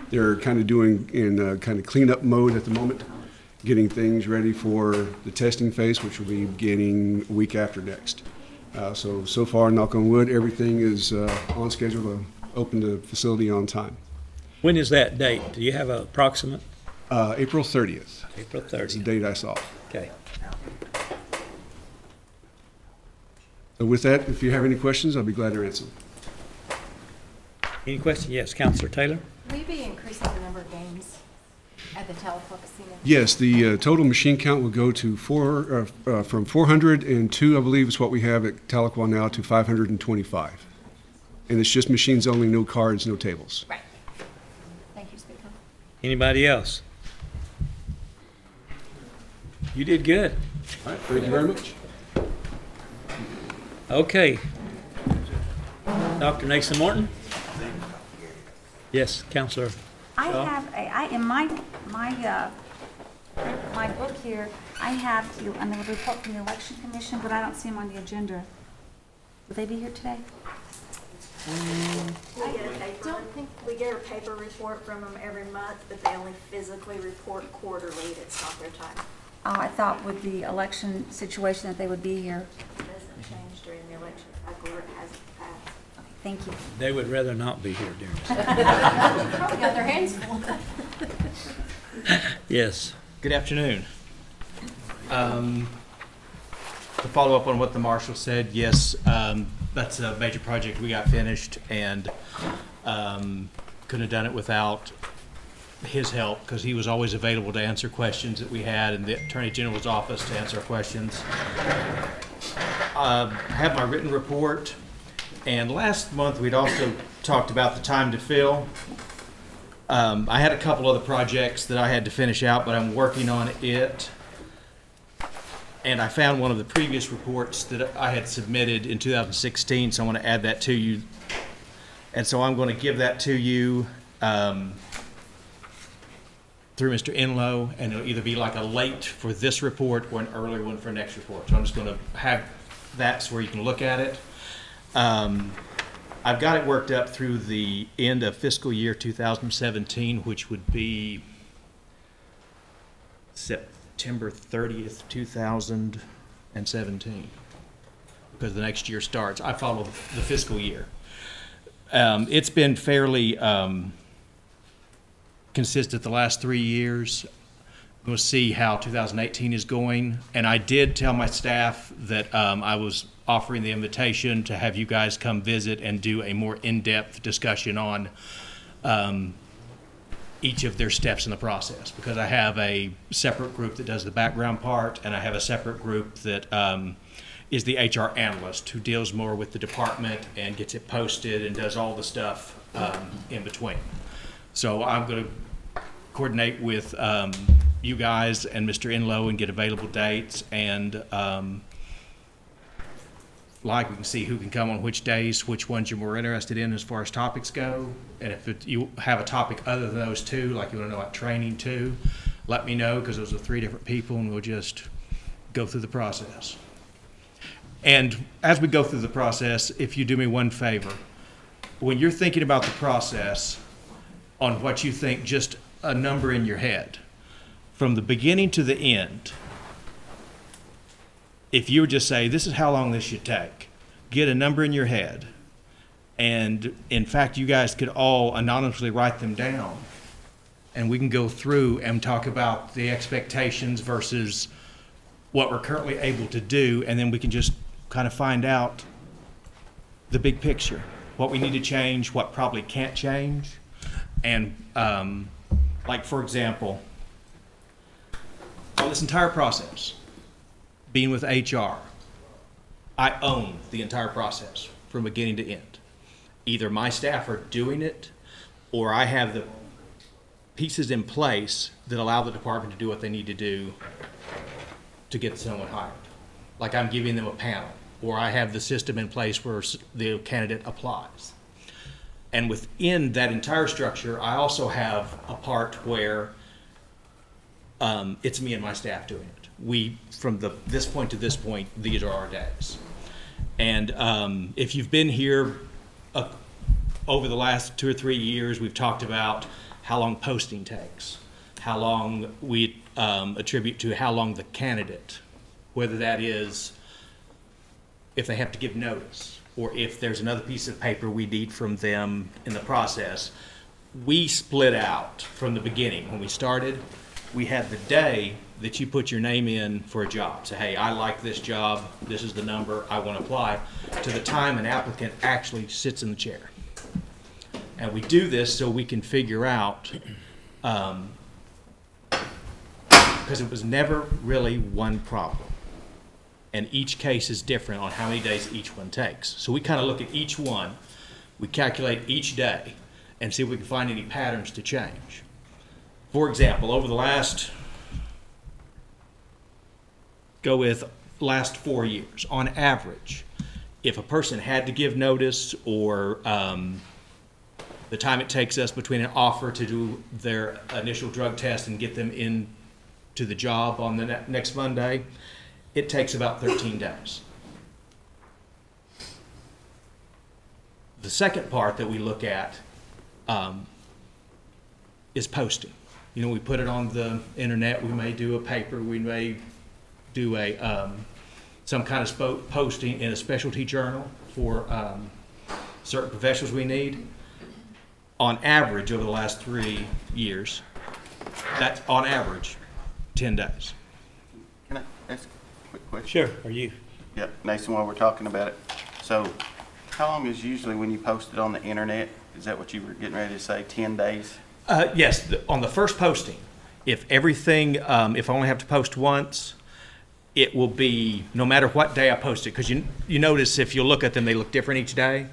They're kind of doing in uh, kind of cleanup mode at the moment, getting things ready for the testing phase, which will be beginning a week after next. Uh, So, so far, knock on wood, everything is uh, on schedule to open the facility on time. When is that date? Do you have an approximate? Uh, April 30th. April That's the 30th. date I saw. Okay. So with that, if you have any questions, I'll be glad to answer them. Any question? Yes, Counselor Taylor? Will you be increasing the number of games at the Tahlequah Casino? Yes, the uh, total machine count will go to four, uh, uh, from 402, I believe is what we have at Tahlequah now, to 525. And it's just machines only, no cards, no tables. Right. Thank you, Speaker. Anybody else? You did good. All right, thank you very much. Okay. Dr. Nathan Morton? Yes, Counselor. I Shaw? have, a I, in my, my, uh, my book here, I have the, and the report from the election commission, but I don't see them on the agenda. Would they be here today? We get a paper, we get a paper report from them every month, but they only physically report quarterly. It's not their time. Oh, I thought with the election situation that they would be here. It doesn't change during the election cycle or it hasn't passed. Okay, Thank you. They would rather not be here during. Probably got their hands full. Yes. Good afternoon. Um, To follow up on what the marshal said, yes, um, that's a major project we got finished and um, couldn't have done it without his help because he was always available to answer questions that we had in the Attorney General's office to answer questions. Uh, I have my written report and last month we'd also talked about the time to fill. Um, I had a couple other projects that I had to finish out, but I'm working on it. And I found one of the previous reports that I had submitted in 2016, so I want to add that to you. And so I'm going to give that to you um, through Mr. Enlow, and it'll either be like a late for this report or an early one for next report. So I'm just going to have that so where you can look at it. Um, I've got it worked up through the end of fiscal year 2017, which would be September 30th, 2017, because the next year starts. I follow the fiscal year. Um, it's been fairly um, consistent the last three years. We'll see how 2018 is going. And I did tell my staff that um, I was offering the invitation to have you guys come visit and do a more in-depth discussion on um, each of their steps in the process. Because I have a separate group that does the background part, and I have a separate group that um, is the HR analyst who deals more with the department and gets it posted and does all the stuff um, in between. So I'm going to coordinate with um, you guys and Mr. Enlow and get available dates and um, like we can see who can come on which days, which ones you're more interested in as far as topics go. And if it, you have a topic other than those two, like you want to know about training too, let me know because those are three different people and we'll just go through the process. And as we go through the process, if you do me one favor, when you're thinking about the process on what you think, just a number in your head, from the beginning to the end, if you were just say, this is how long this should take, get a number in your head. And in fact, you guys could all anonymously write them down. And we can go through and talk about the expectations versus what we're currently able to do. And then we can just kind of find out the big picture, what we need to change, what probably can't change. And um, like, for example, on this entire process, being with HR, I own the entire process from beginning to end. Either my staff are doing it, or I have the pieces in place that allow the department to do what they need to do to get someone hired. Like I'm giving them a panel, or I have the system in place where the candidate applies. And within that entire structure, I also have a part where um, it's me and my staff doing it. We, from the, this point to this point, these are our days. And um, if you've been here uh, over the last two or three years, we've talked about how long posting takes, how long we um, attribute to how long the candidate, whether that is if they have to give notice or if there's another piece of paper we need from them in the process. We split out from the beginning. When we started, we had the day that you put your name in for a job. Say, hey, I like this job, this is the number, I want to apply, to the time an applicant actually sits in the chair. And we do this so we can figure out, um, because it was never really one problem. And each case is different on how many days each one takes. So we kind of look at each one We calculate each day and see if we can find any patterns to change. For example, over the last, go with last four years, on average, if a person had to give notice or um, the time it takes us between an offer to do their initial drug test and get them in to the job on the ne- next Monday, it takes about 13 days. The second part that we look at um, is posting. You know, we put it on the internet, we may do a paper, we may do a, um, some kind of posting in a specialty journal for um, certain professionals we need. On average, over the last three years, that's on average, 10 days. Can I ask quick question? Sure, are you? Yep, Nathan, while we're talking about it, so how long is usually when you post it on the internet? Is that what you were getting ready to say, ten days? Uh, yes, the, on the first posting, if everything, um, if I only have to post once, it will be no matter what day I post it. Because you you notice if you look at them, they look different each day.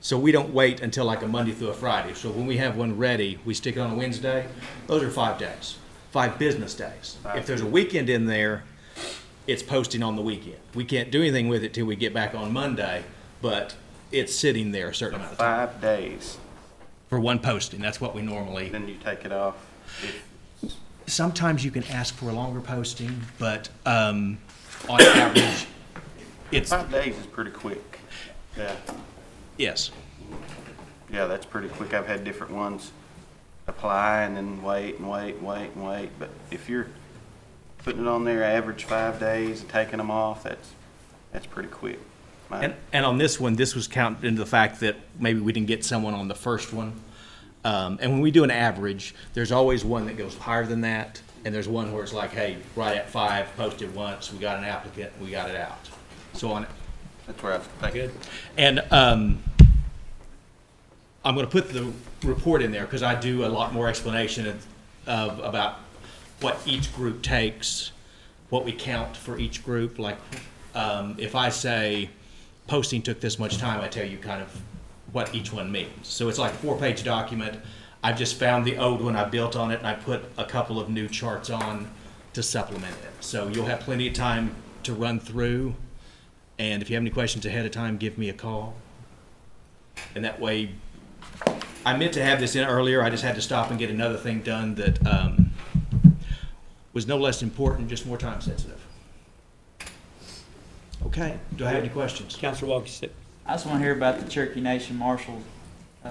So we don't wait until like a Monday through a Friday. So when we have one ready, we stick it on a Wednesday. Those are five days, five business days. If there's a weekend in there, it's posting on the weekend. We can't do anything with it till we get back on Monday, but it's sitting there a certain amount of time. Five days, For one posting, that's what we normally. then you take it off. Sometimes you can ask for a longer posting, but um, on average, it's, Five days is pretty quick. Yeah, yes. yeah, that's pretty quick. I've had different ones apply and then wait and wait and wait and wait. But if you're putting it on there, average five days and taking them off, that's, that's pretty quick. My- And, and on this one, this was counted into the fact that maybe we didn't get someone on the first one. Um, and when we do an average, there's always one that goes higher than that, and there's one where it's like, hey, right at five, posted once, we got an applicant, we got it out. So on, That's where I was thinking. And um, I'm going to put the report in there because I do a lot more explanation of, of about what each group takes, what we count for each group. Like um, if I say posting took this much time, I tell you kind of what each one means. So it's like a four-page document. I've just found the old one, I built on it, and I put a couple of new charts on to supplement it. So you'll have plenty of time to run through. And if you have any questions ahead of time, give me a call. And that way, I meant to have this in earlier, I just had to stop and get another thing done that um, was no less important, just more time sensitive. Okay, do I have any questions? Counselor Wilkie, I just want to hear about the Cherokee Nation Marshals, uh,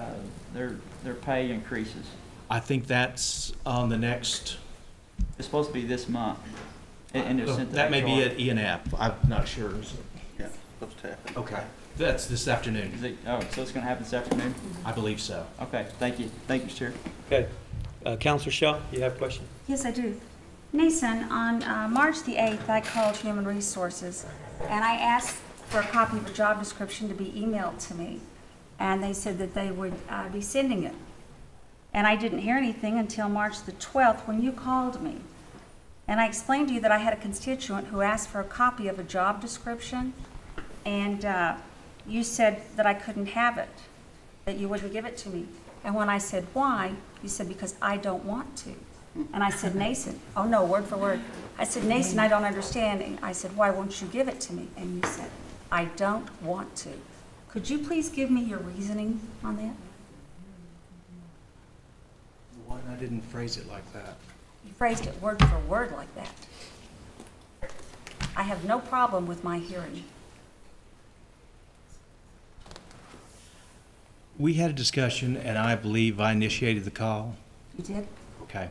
their, their pay increases. I think that's on the next, It's supposed to be this month. And- and they're sent to that may be HR. at ENF, I'm not sure. Yeah, supposed to happen. Okay, that's this afternoon. Is it, oh, so it's gonna happen this afternoon? I believe so. Okay, thank you. Thank you, Chair. Okay. Uh, Counselor Shaw, you have a question? Yes, I do. Nathan, on uh, March the 8th, I called Human Resources, and I asked for a copy of a job description to be emailed to me, and they said that they would uh, be sending it. And I didn't hear anything until March the 12th, when you called me. And I explained to you that I had a constituent who asked for a copy of a job description, and uh, you said that I couldn't have it, that you wouldn't give it to me. And when I said why, you said because I don't want to. And I said, Nathan, oh no, word for word. I said, Nathan, I don't understand. And I said, why won't you give it to me? And you said, I don't want to. Could you please give me your reasoning on that? Why I didn't phrase it like that? You phrased it word for word like that. I have no problem with my hearing. We had a discussion, and I believe I initiated the call. You did? Okay.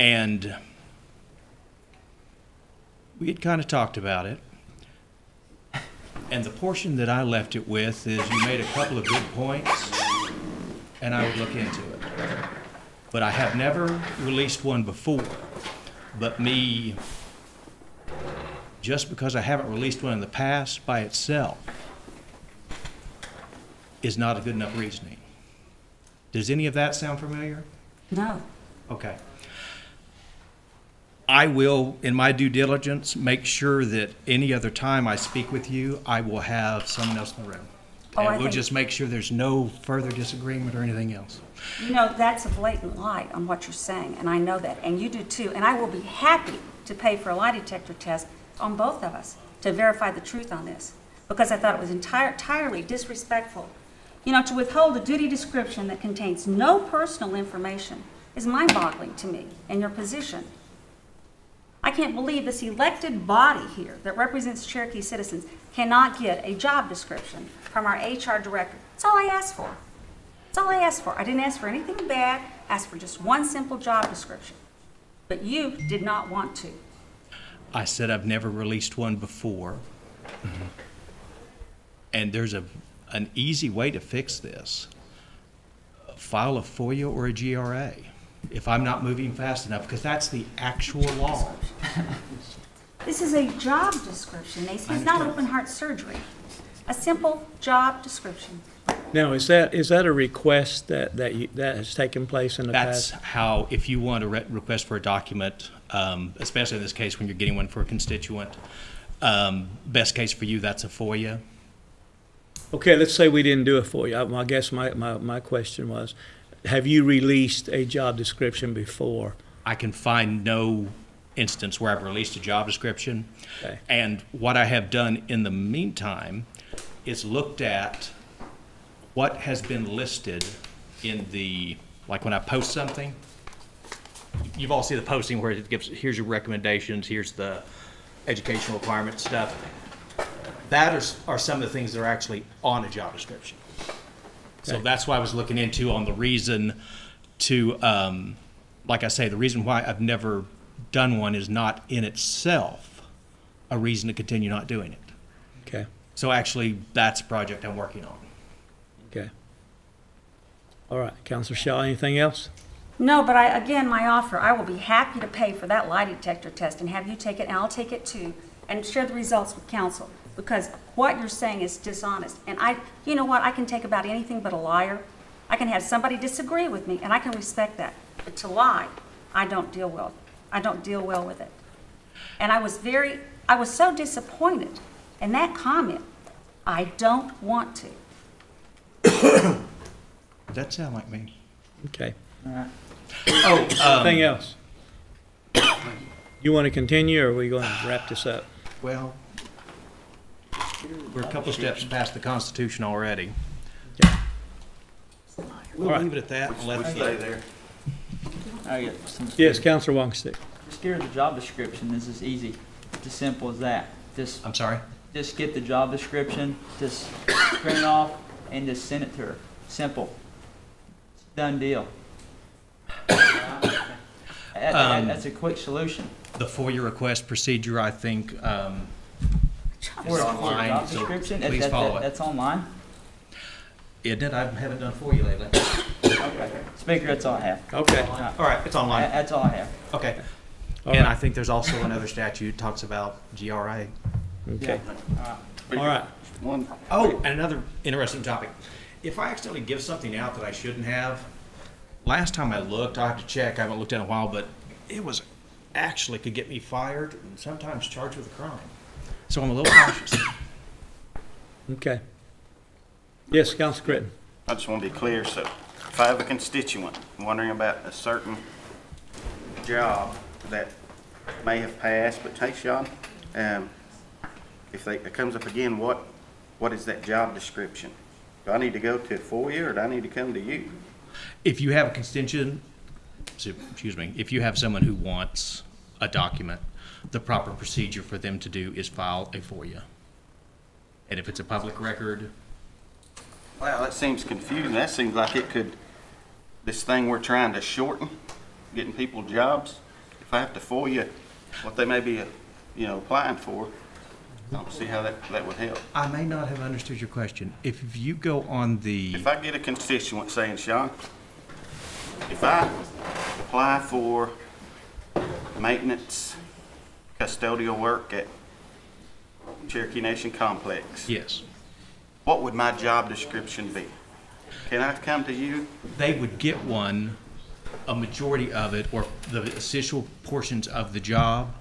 And we had kind of talked about it. And the portion that I left it with is you made a couple of good points, and I would look into it. But I have never released one before. But me, just because I haven't released one in the past by itself, is not a good enough reasoning. Does any of that sound familiar? No. Okay. I will, in my due diligence, make sure that any other time I speak with you, I will have someone else in the room. Oh, I And we'll think- just make sure there's no further disagreement or anything else. You know, that's a blatant lie on what you're saying, and I know that, and you do too. And I will be happy to pay for a lie detector test on both of us to verify the truth on this, because I thought it was entire, entirely disrespectful. You know, to withhold a duty description that contains no personal information is mind-boggling to me in your position. I can't believe this elected body here that represents Cherokee citizens cannot get a job description from our HR director. That's all I asked for. That's all I asked for. I didn't ask for anything bad, I asked for just one simple job description. But you did not want to. I said I've never released one before. Mm-hmm. And there's a, an easy way to fix this. File a FOIA or a GRA if I'm not moving fast enough, because that's the actual law. This is a job description, Nancy. I It's not understand. open heart surgery. A simple job description. Now, is that, is that a request that, that you, that has taken place in the That's past? That's how, if you want a re- request for a document, um, especially in this case when you're getting one for a constituent, um, best case for you, that's a FOIA. Okay, let's say we didn't do it for you. I I guess my, my, my question was, have you released a job description before? I can find no instance where I've released a job description. Okay. And what I have done in the meantime is looked at what has been listed in the, like when I post something, you've all seen the posting where it gives, here's your recommendations, here's the educational requirement stuff. That is, are some of the things that are actually on a job description. So Okay. that's why I was looking into on the reason to, um, like I say, the reason why I've never done one is not in itself a reason to continue not doing it. Okay, So actually, that's a project I'm working on. okay. All right, Counselor Shaw, anything else? No, but I, again, my offer, I will be happy to pay for that lie detector test and have you take it, and I'll take it too, and share the results with council. Because what you're saying is dishonest. And I, you know what, I can take about anything but a liar. I can have somebody disagree with me, and I can respect that. But to lie, I don't deal well. I don't deal well with it. And I was very, I was so disappointed in that comment. I don't want to. Does that sound like me? Okay. All right. Oh, um, Anything else? You want to continue, or are we going to wrap this up? Well, we're a couple steps past the Constitution already. We'll All right. leave it at that and let We the stay there. I got some. Yes, Counselor Walkingstick. Just get her the job description, this is easy, it's as simple as that. Just, I'm sorry? just get the job description, just print it off, and just send it to her. Simple. Done deal. That- that- Um, That's a quick solution. The FOIA request procedure, I think, um, is For for a online, job so description, that- please that- follow that- it. That's online? Isn't it? I haven't done for you lately. Okay. Speaker, that's all I have. Okay. All right, it's online. That- That's all I have. Okay. All And right. I think there's also another statute talks about GRA. Okay. All right. One, Oh, and another interesting topic. If I accidentally give something out that I shouldn't have, last time I looked, I have to check, I haven't looked in a while, but it was, actually could get me fired and sometimes charged with a crime. So I'm a little cautious. Okay. Yes, Counselor Crittenden. I just want to be clear, so if I have a constituent wondering about a certain job that may have passed, but hey, Shawn, um, if they, it comes up again, what, what is that job description? Do I need to go to FOIA or do I need to come to you? If you have a constituent, excuse me, if you have someone who wants a document, the proper procedure for them to do is file a FOIA. And if it's a public record, Wow, that seems confusing. That seems like it could, this thing we're trying to shorten, getting people jobs. If I have to FOIA what they may be, you know, applying for, I don't see how that, that would help. I may not have understood your question. If you go on the, If I get a constituent saying, Shawn, if I apply for maintenance custodial work at Cherokee Nation Complex, yes, what would my job description be? Can I come to you? they would get one, a majority of it, or the essential portions of the job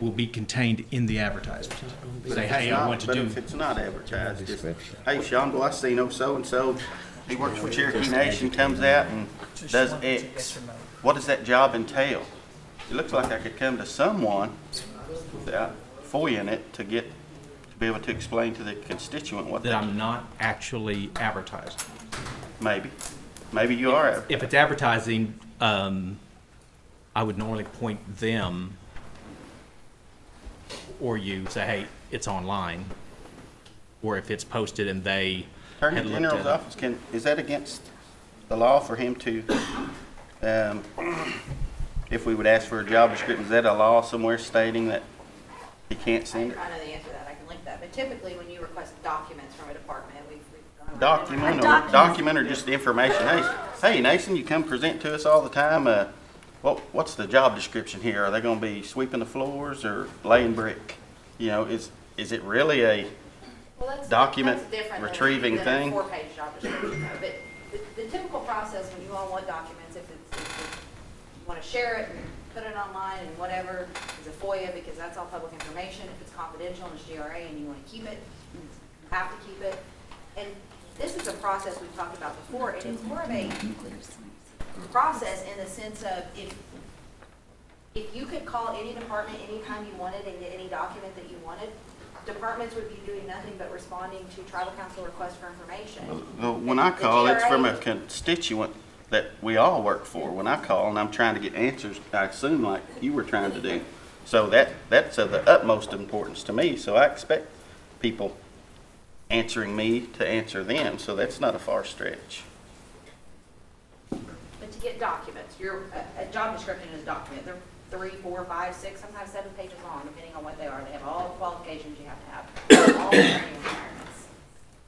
will be contained in the advertisement. Say, If hey, it's I not- want to But do. if it's not advertised, just, hey, Shawn, well, I seen oh so-and-so, he works for Cherokee Nation, comes out and does X. What does that job entail? It looks like I could come to someone without FOIAing it to get, to be able to explain to the constituent what That that, I'm not actually advertising. maybe. Maybe you are. If it's advertising, um, I would normally point them or you, say, hey, it's online. Or if it's posted and they Attorney General's office, can, is that against the law for him to, um, if we would ask for a job description, is that a law somewhere stating that he can't send it? I know the answer to that, I can link that, but typically when you request documents from a department, we've, we've gone around. Document or, Document. document or just information? Hey, hey, Nathan, you come present to us all the time, uh, what, what's the job description here? Are they gonna be sweeping the floors or laying brick? You know, is, is it really a Well, that's- document that's different than- retrieving than a thing? Four-page job description, though. but the, the typical process when you all want documents, if it's, if you want to share it and put it online and whatever, is a FOIA, because that's all public information. If it's confidential and it's GRA and you want to keep it, you have to keep it. And this is a process we've talked about before, and it's more of a process in the sense of if, if you could call any department anytime you wanted and get any document that you wanted, departments would be doing nothing but responding to tribal council requests for information. Well, When I call, it's from a constituent that we all work for. When I call and I'm trying to get answers, I assume like you were trying to do. So that, that's of the utmost importance to me, so I expect people answering me to answer them, so that's not a far stretch. But to get documents, your, a, a job description is a document. They're three, four, five, six, sometimes seven pages long, depending on what they are. They have all the qualifications you have to have, all the requirements.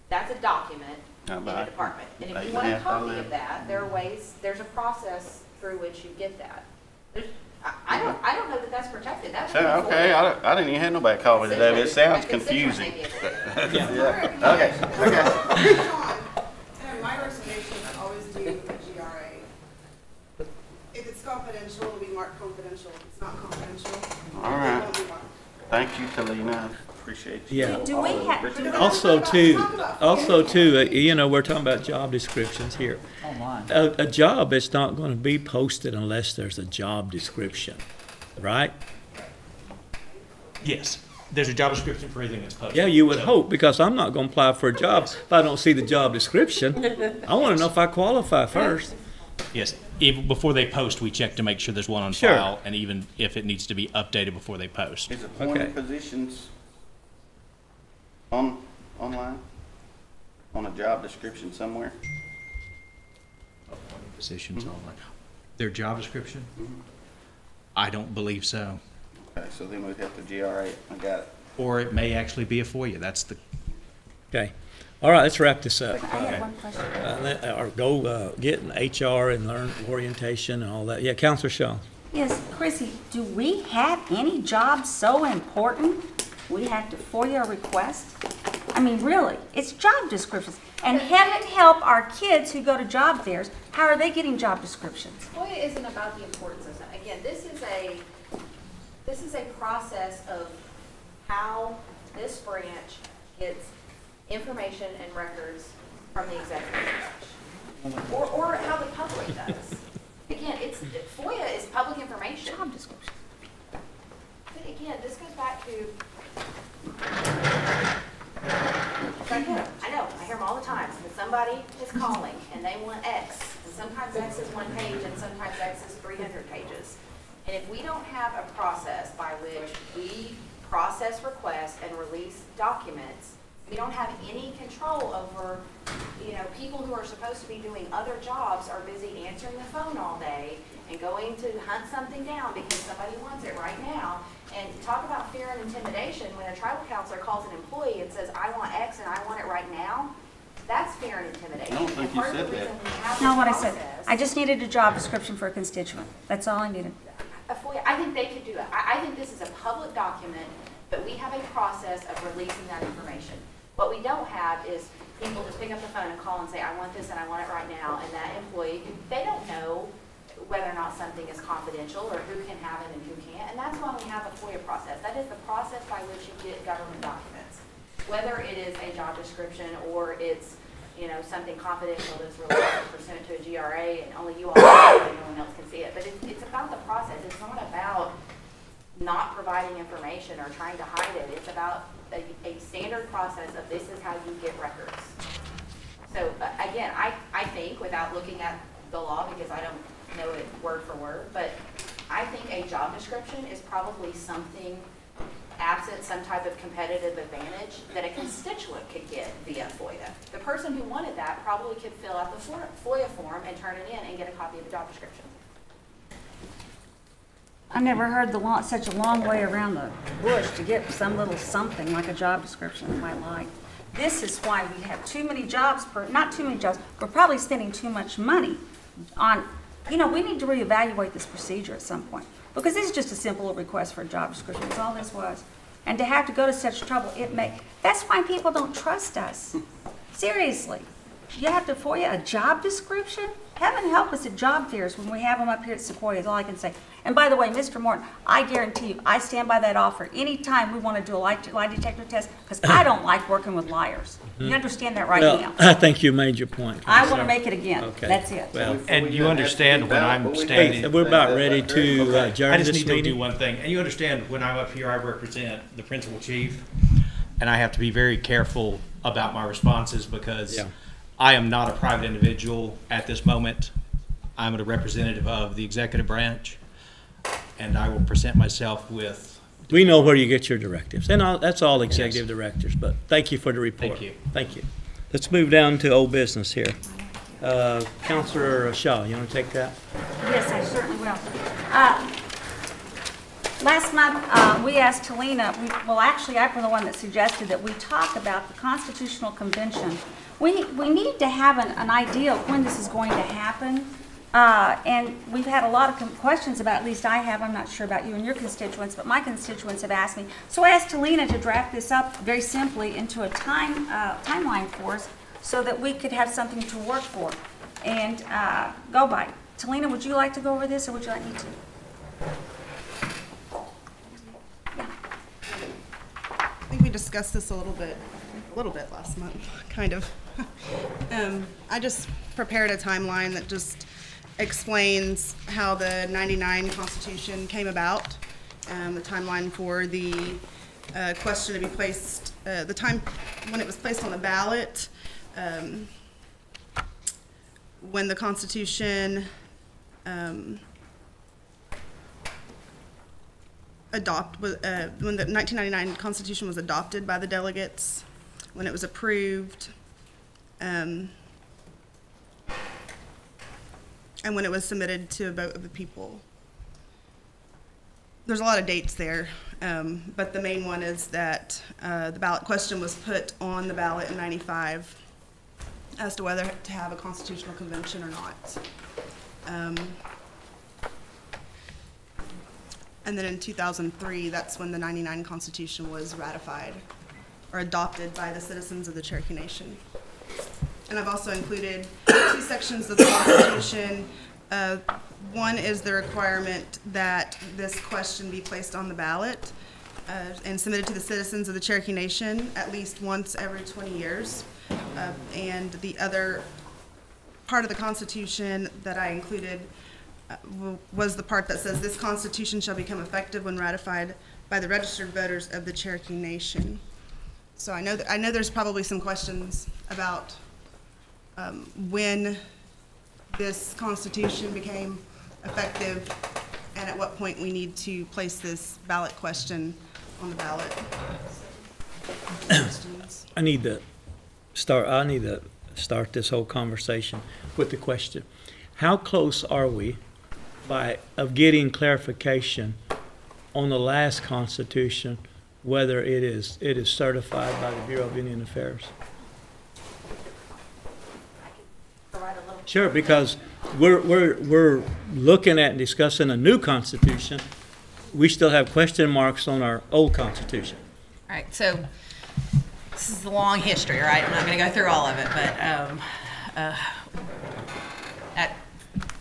That's a document in by- a department. And if you want a a half by copy of that, there are ways, there's a process through which you get that. There's, I, I mm-hmm. don't, I don't know that that's protected. That would So, okay, I, I didn't even have nobody call me today, but it sounds confusing. may be Yeah, okay, okay. And my recommendation is always do a GRA. If it's confidential, it'll be marked confidential. If it's not confidential, All it won't be marked. Thank you, Talina, appreciate you. Yeah. Do we have, Also too, also too, uh, you know, we're talking about job descriptions here. Online. A, a job is not gonna be posted unless there's a job description, right? Yes, there's a job description for everything that's posted. Yeah, you would So- hope, because I'm not gonna apply for a job if I don't see the job description. I wanna know if I qualify first. Yes, even before they post, we check to make sure there's one on Sure. file, and even if it needs to be updated before they post. Is appointed Okay. positions on, online? On a job description somewhere? Positions online. Their job description? I don't believe so. Okay, so then we'd have to GRA it, I got it. Or it may actually be a FOIA, that's the, Okay, all right, let's wrap this up. I have one question. Uh, let- Or go, uh, get an HR and learn orientation and all that. Yeah, Counselor Shaw. Yes, Chrissi, do we have any jobs so important we have to FOIA request? I mean, really, it's job descriptions. And heaven help our kids who go to job fairs, how are they getting job descriptions? FOIA isn't about the importance of that. Again, this is a, this is a process of how this branch gets information and records from the executive branch. Or, or how the public does. Again, it's, FOIA is public information. Job description. But again, this goes back to. I know, I know, I hear them all the time, somebody is calling and they want X, and sometimes X is one page and sometimes X is three hundred pages. And if we don't have a process by which we process requests and release documents, we don't have any control over, you know, people who are supposed to be doing other jobs are busy answering the phone all day and going to hunt something down because somebody wants it right now. And talk about fear and intimidation, when a tribal counselor calls an employee and says, I want X and I want it right now, that's fear and intimidation. I don't think you part of the said that. reason Not this what I said. I just needed a job description for a constituent. That's all I needed. a FOIA, I think they could do it. I, I think this is a public document, but we have a process of releasing that information. What we don't have is people just pick up the phone and call and say, I want this and I want it right now, and that employee, they don't know, whether or not something is confidential or who can have it and who can't. And that's why we have a FOIA process. That is the process by which you get government documents. Whether it is a job description or it's, you know, something confidential that's related pursuant to a GRA and only you all know and no one else can see it. But it's, it's about the process. It's not about not providing information or trying to hide it. It's about a, a standard process of this is how you get records. So uh, again, I, I think, without looking at the law, because I don't know it word for word, but I think a job description is probably something absent some type of competitive advantage that a constituent could get via FOIA. The person who wanted that probably could fill out the FOIA form and turn it in and get a copy of the job description. I never heard the long, such a long way around the bush to get some little something like a job description in my life. This is why we have too many jobs per, not too many jobs, we're probably spending too much money on, you know, we need to reevaluate this procedure at some point. Because this is just a simple request for a job description, that's all this was. And to have to go to such trouble, it may, that's why people don't trust us. Seriously. You have to FOIA a job description? Heaven help us at job fairs when we have them up here at Sequoyah, is all I can say. And by the way, Mr. Morton, I guarantee you, I stand by that offer anytime we want to do a lie, lie detector test, because I don't like working with liars. You understand that right Well, now? I think you made your point. I want to make it again. Okay. That's it. Well, And you understand when I'm standing. we're about ready to uh, adjourn I just this need to do meeting. one thing, and you understand, when I'm up here, I represent the principal chief, and I have to be very careful about my responses because Yeah. I am not a private individual at this moment. I'm a representative of the executive branch, and I will present myself with, We know where you get your directives, and all- that's all executive directors, but thank you for the report. Thank you. Thank you. Let's move down to old business here. Uh, Counselor Shaw, you want to take that? Yes, I certainly will. Uh, Last month, uh, we asked Talina, we- well, actually, I'm the one that suggested that we talk about the Constitutional Convention. We, we need to have an, an idea of when this is going to happen. Uh, And we've had a lot of questions about, at least I have, I'm not sure about you and your constituents, but my constituents have asked me. So I asked Talina to draft this up very simply into a time, uh, timeline for us so that we could have something to work for and uh, go by. Talina, would you like to go over this, or would you like me to? I think we discussed this a little bit, a little bit last month, kind of. Um, I just prepared a timeline that just explains how the 99 Constitution came about, um, the timeline for the uh, question to be placed, uh, the time when it was placed on the ballot, um, when the Constitution um, adopt, uh, when the 1999 Constitution was adopted by the delegates, when it was approved, um, and when it was submitted to a vote of the people. There's a lot of dates there, um, but the main one is that uh, the ballot question was put on the ballot in 95 as to whether to have a constitutional convention or not. Um, and then in 2003, that's when the 99 Constitution was ratified or adopted by the citizens of the Cherokee Nation. And I've also included two sections of the Constitution. Uh, One is the requirement that this question be placed on the ballot uh, and submitted to the citizens of the Cherokee Nation at least once every 20 years. Uh, And the other part of the Constitution that I included uh, was the part that says, "This Constitution shall become effective when ratified by the registered voters of the Cherokee Nation." So I know, I know there's probably some questions about um, when this Constitution became effective and at what point we need to place this ballot question on the ballot. I need to start, I need to start this whole conversation with the question. How close are we by, of getting clarification on the last constitution, whether it is, it is certified by the Bureau of Indian Affairs? Provide a little Sure, because we're, we're, we're looking at and discussing a new constitution. We still have question marks on our old constitution. All right, so this is a long history, right? I'm not going to go through all of it, but um, uh, at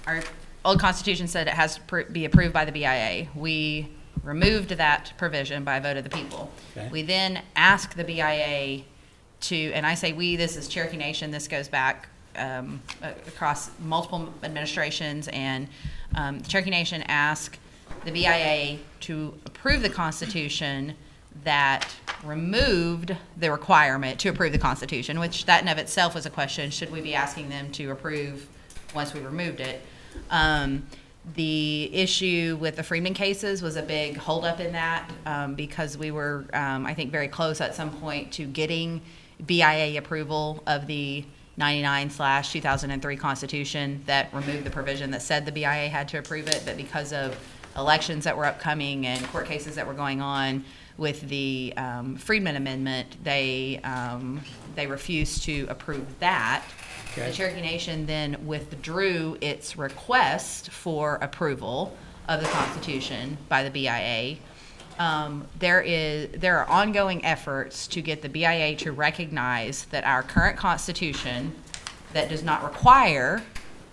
our old constitution said it has to pr- be approved by the BIA. We removed that provision by a vote of the people. Okay. We then asked the BIA to, and I say we, this is Cherokee Nation, this goes back um, across multiple administrations, and um, Cherokee Nation asked the BIA to approve the Constitution that removed the requirement to approve the Constitution, which that in of itself was a question, should we be asking them to approve once we removed it? Um, the issue with the Freedmen cases was a big holdup in that, um, because we were, um, I think, very close at some point to getting BIA approval of the ninety-nine slash two thousand and three Constitution that removed the provision that said the BIA had to approve it, but because of elections that were upcoming and court cases that were going on with the um, Freedmen Amendment, they, um, they refused to approve that. The Cherokee Nation then withdrew its request for approval of the Constitution by the BIA. Um, there is, there are ongoing efforts to get the BIA to recognize that our current Constitution that does not require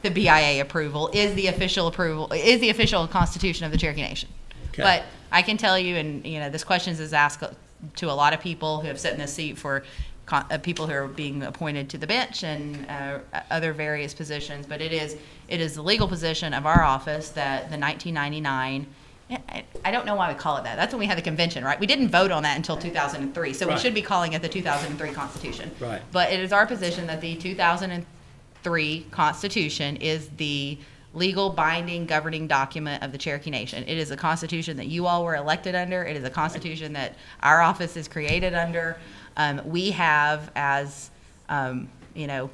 the BIA approval is the official approval, is the official Constitution of the Cherokee Nation. Okay. But I can tell you, and, you know, this question is asked to a lot of people who have sat in this seat for con- uh, people who are being appointed to the bench and uh, other various positions, but it is, it is the legal position of our office that the 1999, I- I don't know why we call it that. That's when we had the convention, right? We didn't vote on that until 2003, so we should be calling it the 2003 Constitution. Right. But it is our position that the 2003 Constitution is the legal binding governing document of the Cherokee Nation. It is a constitution that you all were elected under. It is a constitution that our office is created under. Um, we have as, um, you know,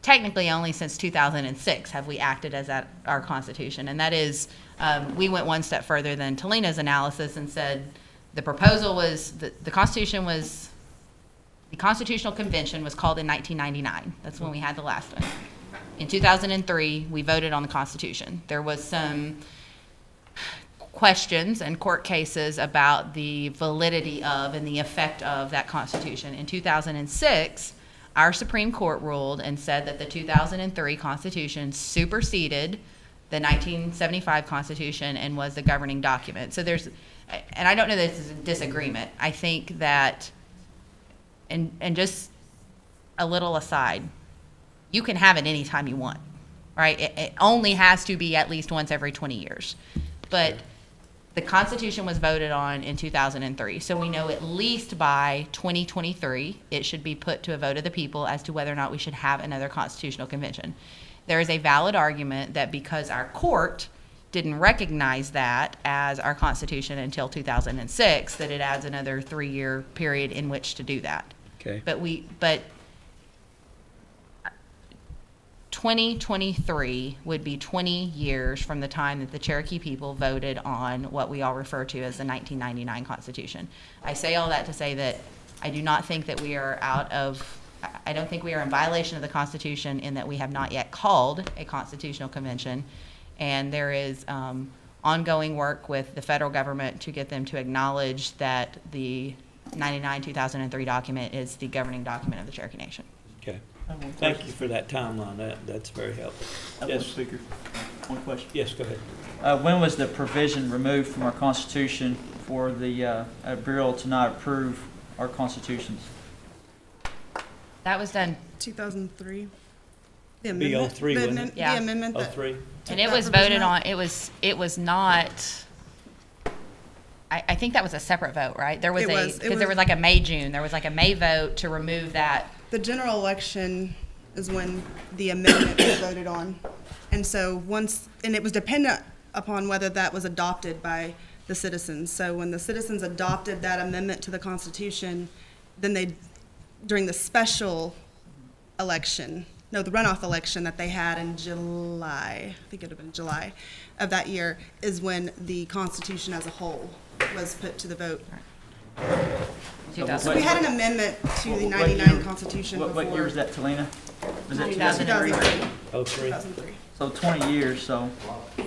technically only since 2006 have we acted as that, our constitution. And that is, um, we went one step further than Talina's analysis and said the proposal was, the, the constitution was, the Constitutional Convention was called in 1999. That's when we had the last one. In 2003, we voted on the Constitution. There was some questions and court cases about the validity of and the effect of that Constitution. In 2006, our Supreme Court ruled and said that the 2003 Constitution superseded the 1975 Constitution and was the governing document. So there's, and I don't know that this is a disagreement. I think that, and, and just a little aside, you can have it anytime you want, right? It, it only has to be at least once every 20 years. But the Constitution was voted on in 2003, so we know at least by 2023, it should be put to a vote of the people as to whether or not we should have another constitutional convention. There is a valid argument that because our court didn't recognize that as our Constitution until 2006, that it adds another three-year period in which to do that. Okay. But we, but 2023 would be 20 years from the time that the Cherokee people voted on what we all refer to as the 1999 Constitution. I say all that to say that I do not think that we are out of, I don't think we are in violation of the Constitution in that we have not yet called a constitutional convention. And there is um, ongoing work with the federal government to get them to acknowledge that the 99 2003 document is the governing document of the Cherokee Nation. Okay. I have one Thank you for that timeline. That, that's very helpful. I have one Yes, speaker. One question. yes, go ahead. Uh, when was the provision removed from our Constitution for the uh, uh, Bureau to not approve our constitutions? That was done 2003. The Be amendment. 03, the wasn't amend- it? Yeah. The amendment Oh, that. three? took And it that was provision voted out. on, it was, it was not, I, I think that was a separate vote, right? There was It a, was. It because there was- was like a May, June, there was like a May vote to remove that. The general election is when the amendment was voted on. And so once, and it was dependent upon whether that was adopted by the citizens. So when the citizens adopted that amendment to the Constitution, then they, during the special election, no, the runoff election that they had in July, I think it would have been July of that year, is when the Constitution as a whole was put to the vote. So we had an amendment to the What- what 99 Constitution What, before. what year was that, Talina? Was it 2003. 2003? Oh, three. 2003. So 20 years, so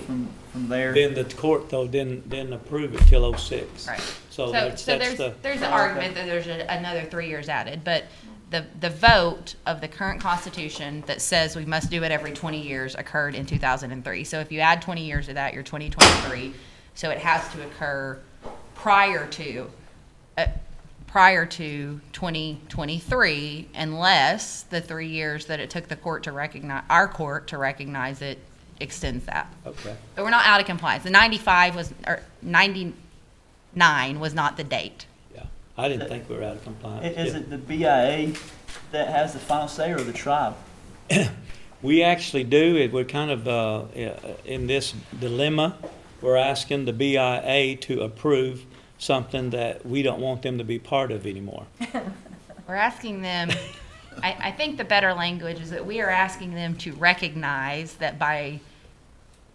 from, from there. Then the court though didn't, didn't approve it till '06. Right. So So, that's, so that's there's, the, there's an argument that there's a- another three years added, but, the, the vote of the current Constitution that says we must do it every 20 years occurred in 2003. So if you add 20 years to that, you're 2023. So it has to occur prior to, uh, prior to 2023, unless the three years that it took the court to recognize, our court to recognize it extends that. Okay. But we're not out of compliance. The 95 was, or 99 was not the date. Yeah. I didn't think we were out of compliance. I- Is Yeah. it the BIA that has the final say or the tribe? We actually do, it, we're kind of, uh, in this dilemma. We're asking the BIA to approve something that we don't want them to be part of anymore. We're asking them, I, I think the better language is that we are asking them to recognize that by,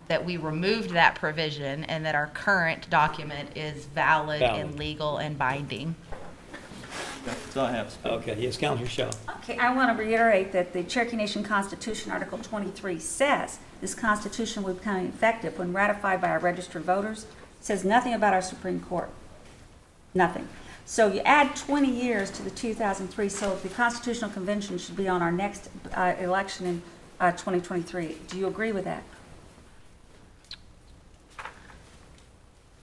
that we removed that provision and that our current document is valid and legal and binding. That's all I have. Okay, yes, Counselor Shaw. Okay, I want to reiterate that the Cherokee Nation Constitution, Article 23, says this Constitution will become effective when ratified by our registered voters. It Says nothing about our Supreme Court. Nothing. So you add 20 years to the 2003, so the Constitutional Convention should be on our next uh, election in uh, 2023. Do you agree with that?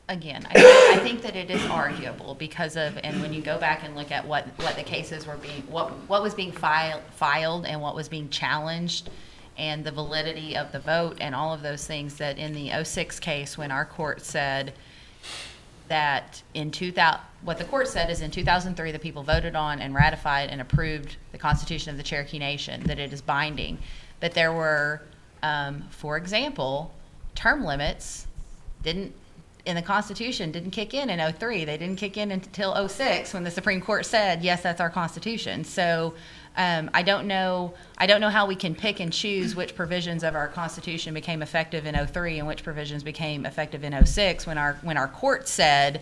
Again, I, I think that it is arguable because of, and when you go back and look at what, what the cases were being, what, what was being filed, filed and what was being challenged, and the validity of the vote and all of those things, that in the 06 case, when our court said that in 2000, what the court said is in 2003, the people voted on and ratified and approved the Constitution of the Cherokee Nation, that it is binding, that there were, um, for example, term limits didn't in the Constitution didn't kick in in 03. They didn't kick in until 06 when the Supreme Court said, yes, that's our Constitution. So um, I don't know. I don't know how we can pick and choose which provisions of our Constitution became effective in 03 and which provisions became effective in 06 when our when our court said,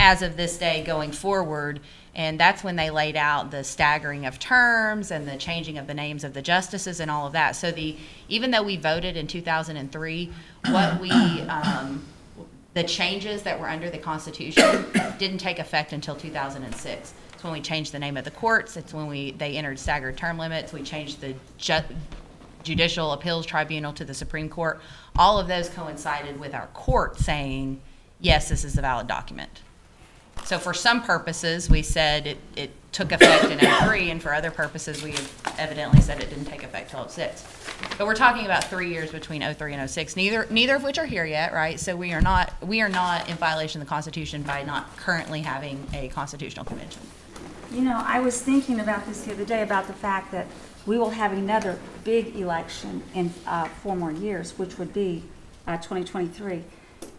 as of this day going forward. And that's when they laid out the staggering of terms and the changing of the names of the justices and all of that. So the even though we voted in 2003, what we um, the changes that were under the Constitution didn't take effect until 2006. It's when we changed the name of the courts. It's when we they entered staggered term limits. We changed the ju- Judicial Appeals Tribunal to the Supreme Court. All of those coincided with our court saying, yes, this is a valid document. So for some purposes, we said it, it took effect in '03, and for other purposes, we evidently said it didn't take effect till '06. But we're talking about three years between '03 and '06, neither, neither of which are here yet, right? So we are not, we are not in violation of the Constitution by not currently having a constitutional convention. You know, I was thinking about this the other day, about the fact that we will have another big election in uh, four more years, which would be uh, 2023.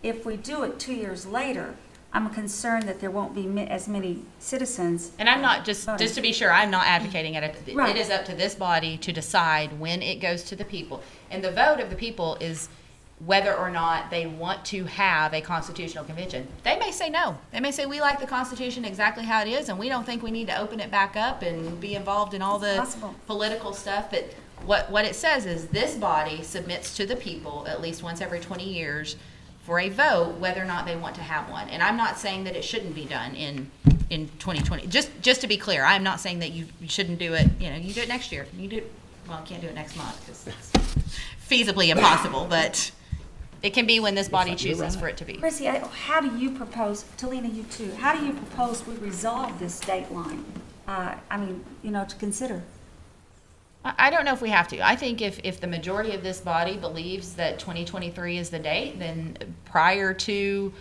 If we do it two years later, I'm concerned that there won't be mi- as many citizens. And I'm not, just, just to be sure, I'm not advocating it. It Right. is up to this body to decide when it goes to the people. And the vote of the people is whether or not they want to have a constitutional convention. They may say no. They may say, we like the Constitution exactly how it is, and we don't think we need to open it back up and be involved in all the Possible. political stuff. But what, what it says is this body submits to the people at least once every 20 years for a vote whether or not they want to have one. And I'm not saying that it shouldn't be done in, in 2020. Just, just to be clear, I'm not saying that you, you shouldn't do it, you know, you do it next year. You do, it well, you can't do it next month because it's feasibly impossible, but it can be when this body chooses for it to be. Chrissi, how do you propose, Talina, you too, how do you propose we resolve this date line? Uh, I mean, you know, to consider. I I don't know if we have to. I think if, if the majority of this body believes that 2023 is the date, then prior to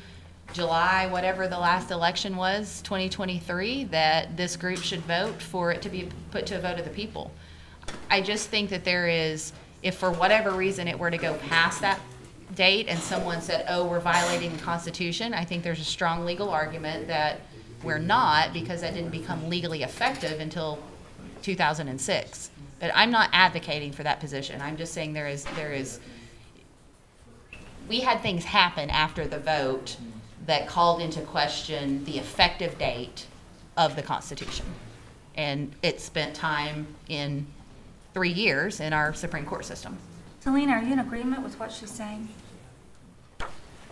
July, whatever the last election was, 2023, that this group should vote for it to be put to a vote of the people. I just think that there is, if for whatever reason it were to go past that date and someone said, oh, we're violating the Constitution, I think there's a strong legal argument that we're not because that didn't become legally effective until 2006. But I'm not advocating for that position. I'm just saying there is, there is, we had things happen after the vote that called into question the effective date of the Constitution. And it spent time in three years in our Supreme Court system. Talina, are you in agreement with what she's saying?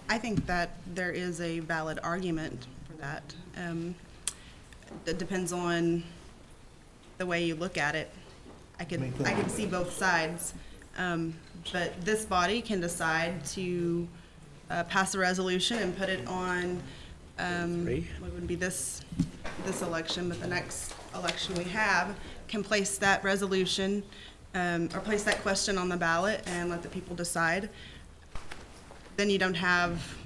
I think that there is a valid argument for that. Um, It depends on the way you look at it. I can, I can see both sides. Um, but this body can decide to, uh, pass a resolution and put it on, um, Three. what would be this, this election, but the next election we have, can place that resolution, um, or place that question on the ballot and let the people decide. Then you don't have,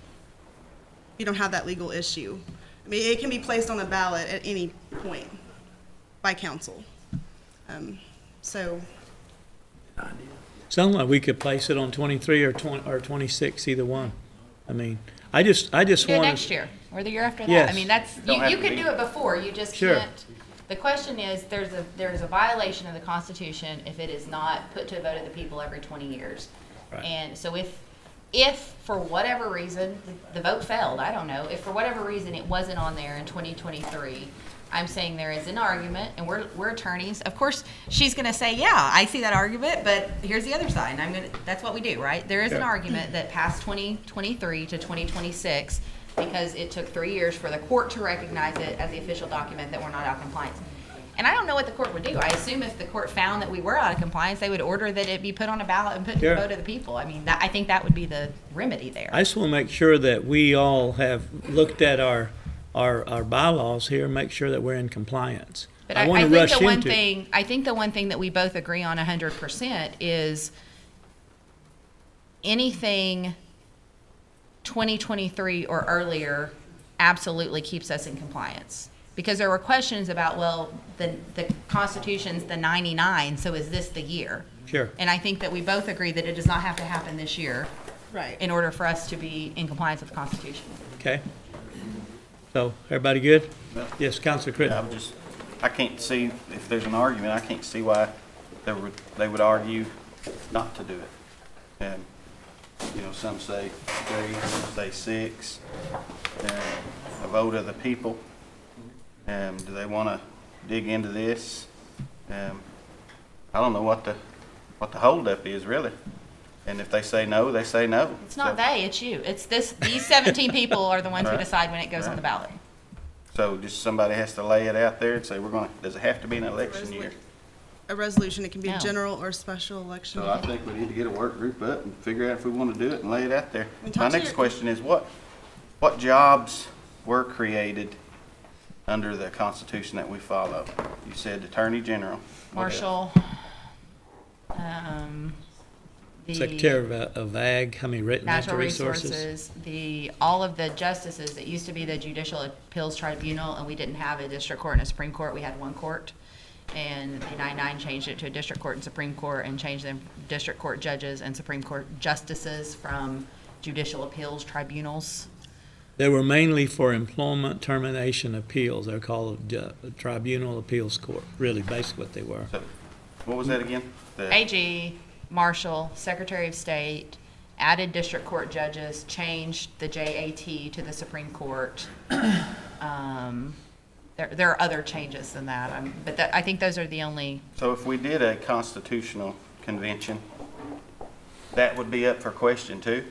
you don't have that legal issue. I mean, it can be placed on the ballot at any point by council. Um, so, Sounds like we could place it on twenty-three or twenty, or twenty-six, either one. I mean, I just, I just Do want. next year, or the year after that. I mean, that's, you, have you to could be- do it before, you just Sure. can't. The question is, there's a, there's a violation of the Constitution if it is not put to a vote of the people every twenty years. Right. And so if, if for whatever reason, the- the vote failed, I don't know, if for whatever reason it wasn't on there in twenty twenty-three, I'm saying there is an argument, and we're, we're attorneys. Of course, she's gonna say, yeah, I see that argument, but here's the other side, and I'm gonna, that's what we do, right? There is an argument that past twenty twenty-three to twenty twenty-six, because it took three years for the court to recognize it as the official document that we're not out of compliance. And I don't know what the court would do. I assume if the court found that we were out of compliance, they would order that it be put on a ballot and put to the vote of the people. I mean, that, I think that would be the remedy there. I just want to make sure that we all have looked at our, our, our bylaws here, and make sure that we're in compliance. But I, want I to think rush the one thing, I think the one thing that we both agree on hundred percent is anything twenty twenty-three or earlier absolutely keeps us in compliance. Because there were questions about, well, the, the Constitution's the ninety-nine, so is this the year? Sure. And I think that we both agree that it does not have to happen this year right. in order for us to be in compliance with the Constitution. Okay. So, everybody good? Yes, Counselor Yeah, I'm just, I can't see, if there's an argument, I can't see why they would, they would argue not to do it. And, you know, some say three, some say six, and a vote of the people. And do they want to dig into this? Um, I don't know what the, what the holdup is, really. And if they say no, they say no. It's not So- they, it's you. It's this, these seventeen people are the ones who decide when it goes on the ballot. So just somebody has to lay it out there and say, we're gonna, does it have to be an election year? a resolution, it can be No. a general or special election. So I think we need to get a work group up and figure out if we want to do it and lay it out there. My next your- question is what, what jobs were created under the Constitution that we follow? You said Attorney General. What else? Marshal, um, the. Secretary of, uh, of Ag, I mean, written Natural natural resources. Resources, the, all of the justices, it used to be the Judicial Appeals Tribunal, and we didn't have a district court and a Supreme Court, we had one court. And the nine-nine changed it to a district court and Supreme Court, and changed them district court judges and Supreme Court justices from judicial appeals tribunals. They were mainly for employment termination appeals. They're called uh, Tribunal Appeals Court, really, basically what they were. So, what was that again? The- AG, Marshal, Secretary of State, added district court judges, changed the JAT to the Supreme Court. Um, There, there are other changes than that, um, but that, I think those are the only, So if we did a constitutional convention, that would be up for question too,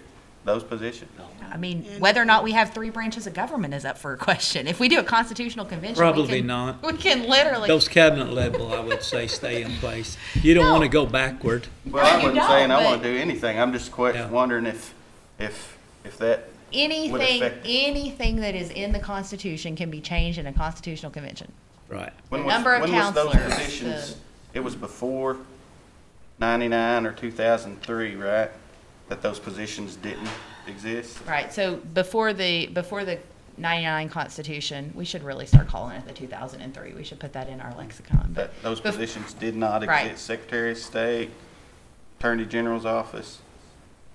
those positions? I mean, whether or not we have three branches of government is up for a question. If we do a constitutional convention, we Probably can- not. We can literally. Those cabinet level, I would say, stay in place. You don't want to go backward. Well, I you wasn't saying I don't, want to do anything, I'm just que- wondering if, if, if that Anything, affect. anything that is in the Constitution can be changed in a constitutional convention. Right. When The was- number of when was those counselors, positions? It was before ninety-nine or two thousand three, right? That those positions didn't exist? Right, so before the, before the ninety-nine Constitution, we should really start calling it the two thousand and three. We should put that in our lexicon. But That those bef- positions did not Right. exist? Secretary of State, Attorney General's office?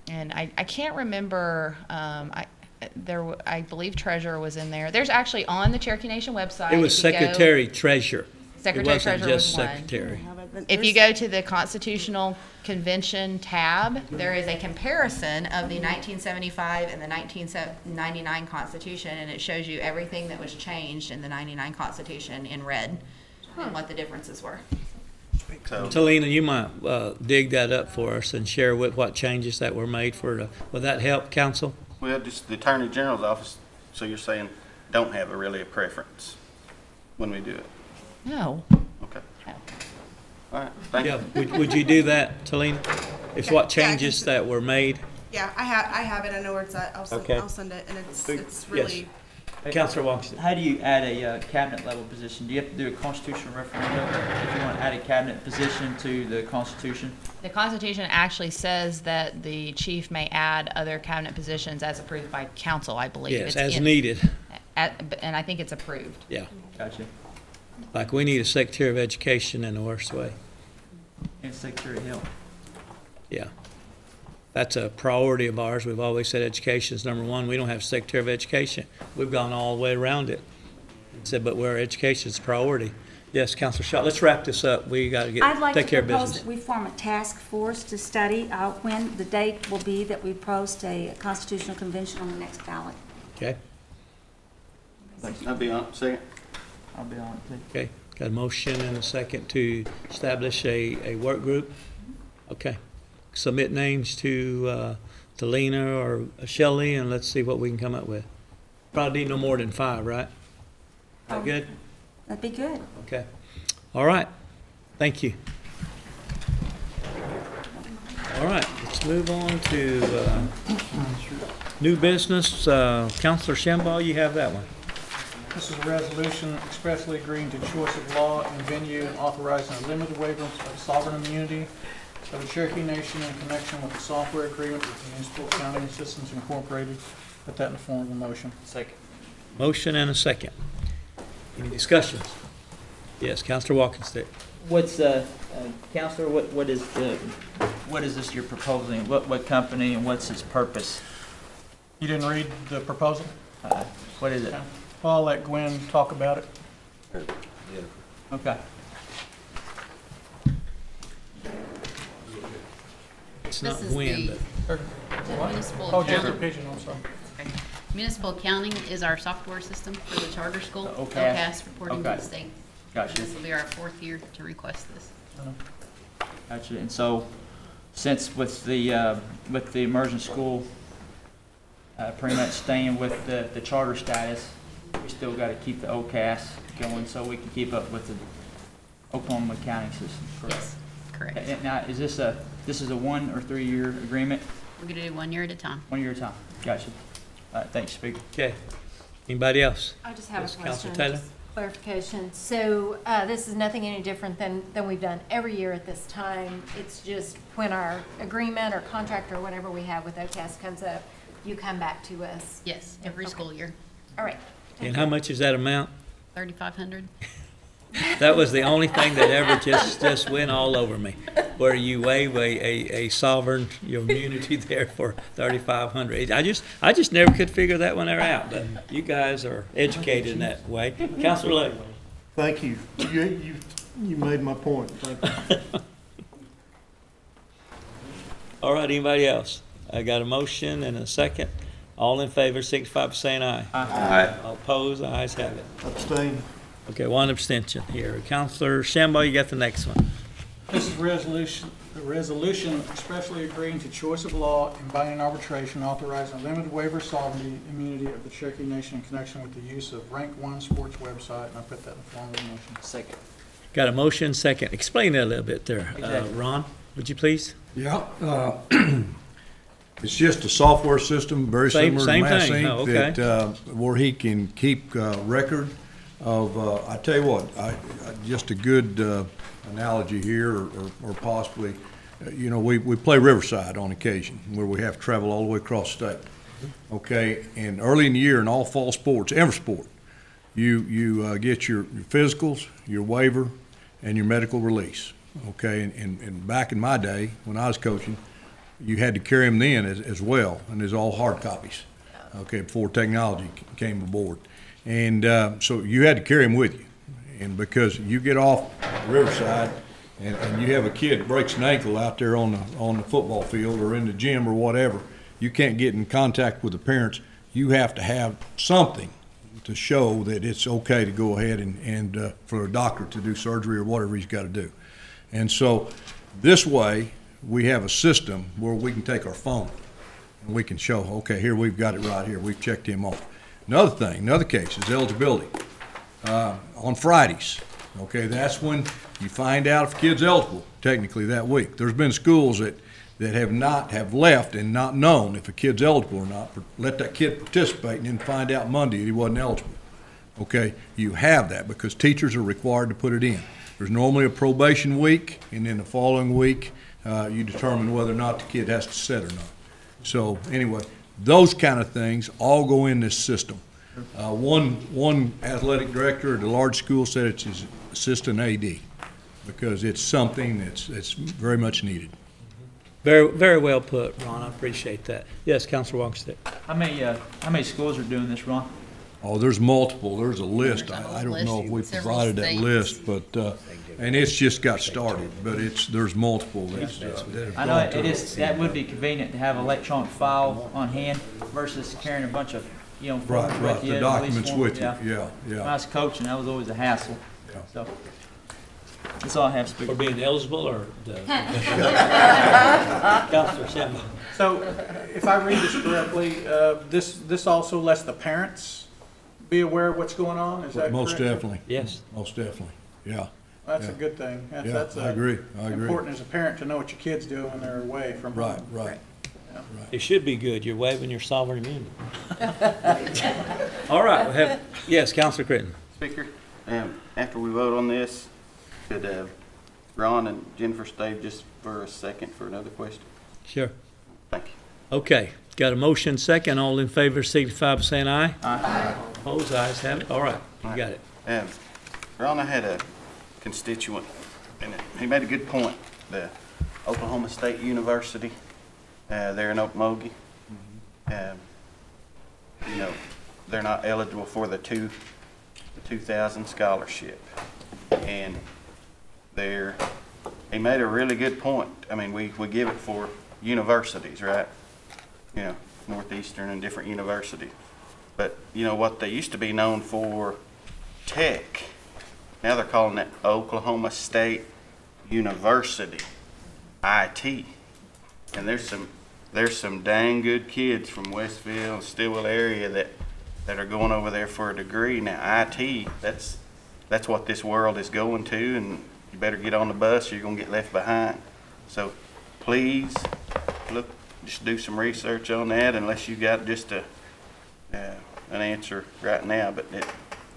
And I, I can't remember, um, I, there, w- I believe treasurer was in there. There's actually on the Cherokee Nation website. It was if you go- Secretary Treasurer. Secretary It wasn't Treasurer was just one. Secretary. If you go to the Constitutional Convention tab, there is a comparison of the 1975 and the 1999 Constitution, and it shows you everything that was changed in the 99 Constitution in red, and what the differences were. So, Talina, you might uh, dig that up for us and share what, what changes that were made for, uh, would that help, council? well, just the Attorney General's office, so you're saying don't have a really a preference when we do it? No. All right, thank Yeah, you. would, would you do that, Talina? It's what Yeah, I can changes s- that were made? Yeah, I have, I have it, I know where it's at, I'll send, Okay. I'll send it, and it's, Yes. it's really, Counselor Wong. How do you add a uh, cabinet level position? Do you have to do a constitutional referendum if you want to add a cabinet position to the Constitution? The Constitution actually says that the chief may add other cabinet positions as approved by council, I believe. Yes, It's as in- needed, at- And I think it's approved. yeah. Gotcha. Like, we need a Secretary of Education in the worst way. And Secretary of Health. Yeah. That's a priority of ours. We've always said education is number one. We don't have Secretary of Education. We've gone all the way around it. Said, but where education is priority. Yes, Counselor Shaw, let's wrap this up. We gotta get, I'd like to take care of propose business. that we form a task force to study uh, when the date will be that we post a constitutional convention on the next ballot. Okay, Thanks. I'll be on, second. I'll be on it too. okay. Got a motion and a second to establish a, a work group? Okay. Submit names to, uh, to Lena or Shelley and let's see what we can come up with. Probably need no more than five, right? That good? That'd be good. Okay. All right. Thank you. All right, let's move on to uh, new business. Uh, Counselor Shambaugh, you have that one. This is a resolution expressly agreeing to choice of law and venue and authorizing a limited waiver of sovereign immunity of the Cherokee Nation in connection with the software agreement with Municipal Accounting Systems Incorporated. Put that in the form of a motion. Second. Motion and a second. Any discussions? Yes, Counselor Walkingstick. What's, uh, uh, Counselor, what, what is the, what is this you're proposing? What, what company and what's its purpose? You didn't read the proposal? Uh, What is it? Well, I'll let Gwen talk about it. Okay. It's This not is when, the- but What? Municipal Oh, Jennifer accounting. Pigeon, I'm sorry. Municipal accounting is our software system for the charter school. The OCAS. OCAS reporting to Okay. the state. Gotcha. This will be our fourth year to request this. Gotcha. And so, since with the, uh, with the immersion school, uh, pretty much staying with the, the charter status, we still gotta keep the OCAS going so we can keep up with the Oklahoma accounting system, correct? Yes, correct. And Now, is this a, this is a one or three-year agreement? We're gonna do one year at a time. One year at a time? Gotcha. All right, thanks, Speaker. Okay. Anybody else? I just have Yes, a Counselor question, Taylor? just clarification. So, uh, this is nothing any different than, than we've done every year at this time. It's just when our agreement or contract or whatever we have with OCAS comes up, you come back to us. Yes, every school year. All right. And how much is that amount? Thirty-five hundred? That was the only thing that ever just, just went all over me, where you waive a, a, a sovereign, immunity there for thirty-five hundred. I just, I just never could figure that one out, but you guys are educated in that way. Counselor Lake? Thank you. You, you, you made my point. Thank you. All right, anybody else? I got a motion and a second. All in favor, signify by saying aye. Aye. All opposed, ayes have it. Abstain. Okay, one abstention here. Counselor Shambaugh, you got the next one. This is resolution, a resolution expressly agreeing to choice of law and binding arbitration authorizing a limited waiver of sovereignty immunity of the Cherokee Nation in connection with the use of Rank One Sports website, and I put that in the form of a motion. Second. Got a motion, second. Explain that a little bit there. Uh, Ron, would you please? Yeah, uh, it's just a software system, very Same- similar to same Mass thing. Oh, Inc. okay. That, uh, where he can keep uh, record of, uh, I tell you what, I, I- just a good uh, analogy here, or or possibly, uh, you know, we, we play Riverside on occasion, where we have to travel all the way across the state. Okay, and early in the year, in all fall sports, every sport, you, you uh, get your your physicals, your waiver, and your medical release. Okay, and, and, and back in my day, when I was coaching, you had to carry them then as, as well, and it's all hard copies. Okay, before technology came aboard, and uh, so you had to carry them with you, and because you get off Riverside, and, and you have a kid breaks an ankle out there on the on the football field or in the gym or whatever, you can't get in contact with the parents. You have to have something to show that it's okay to go ahead and, and uh, for a doctor to do surgery or whatever he's got to do. And so this way, we have a system where we can take our phone and we can show, okay, here we've got it right here. We've checked him off. Another thing, another case is eligibility. Uh, on Fridays, Okay, that's when you find out if a kid's eligible, technically that week. There's been schools that, that have not, have left and not known if a kid's eligible or not, let that kid participate and then find out Monday that he wasn't eligible. Okay, you have that because teachers are required to put it in. There's normally a probation week, and then the following week, uh, you determine whether or not the kid has to sit or not. So anyway, those kind of things all go in this system. Uh, one, one athletic director at a large school said it's his assistant AD because it's something that's, that's very much needed. Very, very well put, Ron. I appreciate that. Yes, Counselor Wongstead. How many, uh, how many schools are doing this, Ron? Oh, there's multiple, there's a list. I, I don't know if we provided that list, but, uh, and it's just got started, but it's, there's multiple that's, uh, that have I know gone it to it is, that would be convenient to have electronic file on hand versus carrying a bunch of, you know, Right, forms right, with the you. at least documents one- with you, yeah, yeah. When I was coaching, that was always a hassle, so. That's all I have, Speaker. For being eligible or the? Counselor Shambaugh. So if I read this correctly, uh, this, this also lets the parents be aware of what's going on, is that correct? Most definitely. Yes. Most definitely, yeah. That's a good thing. That's, Yeah, that's. I agree, I agree. Important as a parent to know what your kids do when they're away from home. Right, right. It should be good. You're waiving your sovereign immunity. All right, we have, yes, Counselor Crittenden. Speaker, um, after we vote on this, could, uh, Ron and Jennifer stay just for a second for another question? Sure. Thank you. Okay, got a motion second. All in favor signify by saying aye. Aye. Opposed, ayes have it. All right, you got it. Um, Ron, I had a constituent, and he made a good point. The Oklahoma State University, uh, there in Okmulgee, um, you know, they're not eligible for the two, the two thousand scholarship. And they're, he made a really good point. I mean, we, we give it for universities, right? You know, Northeastern and different universities. But, you know, what they used to be known for, tech, now they're calling it Oklahoma State University, IT. And there's some, there's some dang good kids from Westville and Stilwell area that, that are going over there for a degree. Now, IT, that's, that's what this world is going to, and you better get on the bus or you're gonna get left behind. So please, look, just do some research on that unless you got just a, uh, an answer right now, but it,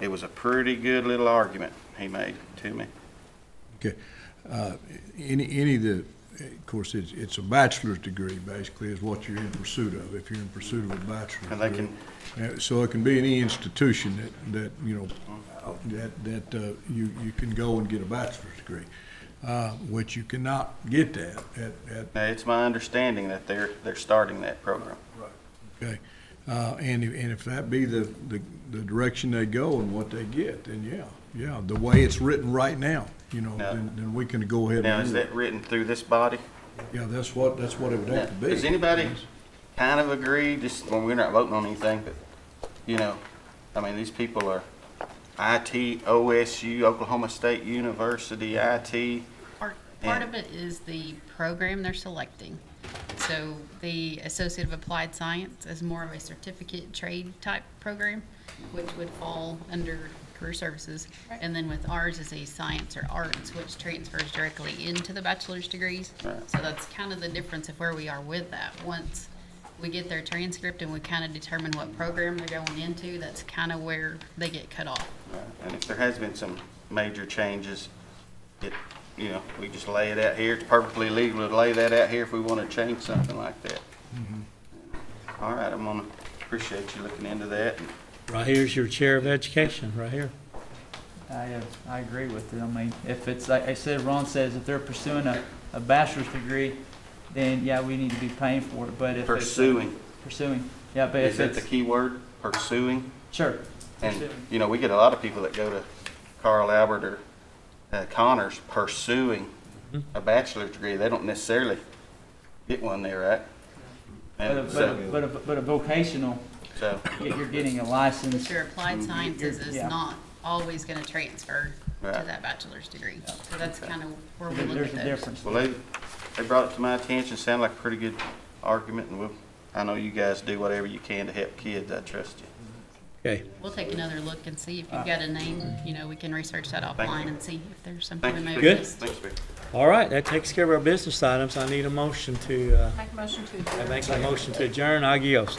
it was a pretty good little argument he made to me. Okay. Uh, Any, any of the, of course, it's, it's a bachelor's degree, basically, is what you're in pursuit of, if you're in pursuit of a bachelor's And they degree. Uh, So it can be any institution that, that, you know, that, that uh, you, you can go and get a bachelor's degree, uh, which you cannot get that at, at Now, it's my understanding that they're, they're starting that program. Right. Okay, uh, and, if- and if that be the, the, the direction they go and what they get, then yeah, yeah, the way it's written right now, you know, Now- then, then we can go ahead Now, and is do it. that written through this body? Yeah, that's what, that's what it would have to be. Does anybody kind of agree, just, well, we're not voting on anything, but, you know, I mean, these people are IT, OSU, Oklahoma State University, IT. Part, part of it is the program they're selecting. So the Associate of Applied Science is more of a certificate trade type program, which would fall under career services. And then with ours is a science or arts, which transfers directly into the bachelor's degrees. Right. So that's kind of the difference of where we are with that. Once we get their transcript and we kind of determine what program they're going into, that's kind of where they get cut off. And if there has been some major changes, it, you know, we just lay it out here. It's perfectly legal to lay that out here if we want to change something like that. Mm-hmm. All right, I'm gonna, appreciate you looking into that. And Right here's your chair of education, right here. I, uh, I agree with it. I mean, if it's, like I said, Ron says, if they're pursuing a, a bachelor's degree, then yeah, we need to be paying for it, but if it's. Pursuing. Pursuing, yeah, but Is if that the it's, key word, pursuing? sure. And, Pursuing. you know, we get a lot of people that go to Carl Albert or uh, Connors pursuing a bachelor's degree. They don't necessarily get one there, right? But a, And but a, so, but a, but a vocational, so, you're getting a license. But your applied sciences is yeah. not always gonna transfer to that bachelor's degree. So that's kind of where we There- look There's at a those. difference. well, they, they brought it to my attention, sounded like a pretty good argument, and we'll, I know you guys do whatever you can to help kids. I trust you. Okay. We'll take another look and see if you've got a name, you know, we can research that offline and see if there's something Thank we you, may Speaker. Good. have missed. Thanks, Speaker. All right, that takes care of our business items. I need a motion to, uh, Make a motion to I make a motion to adjourn. Agios.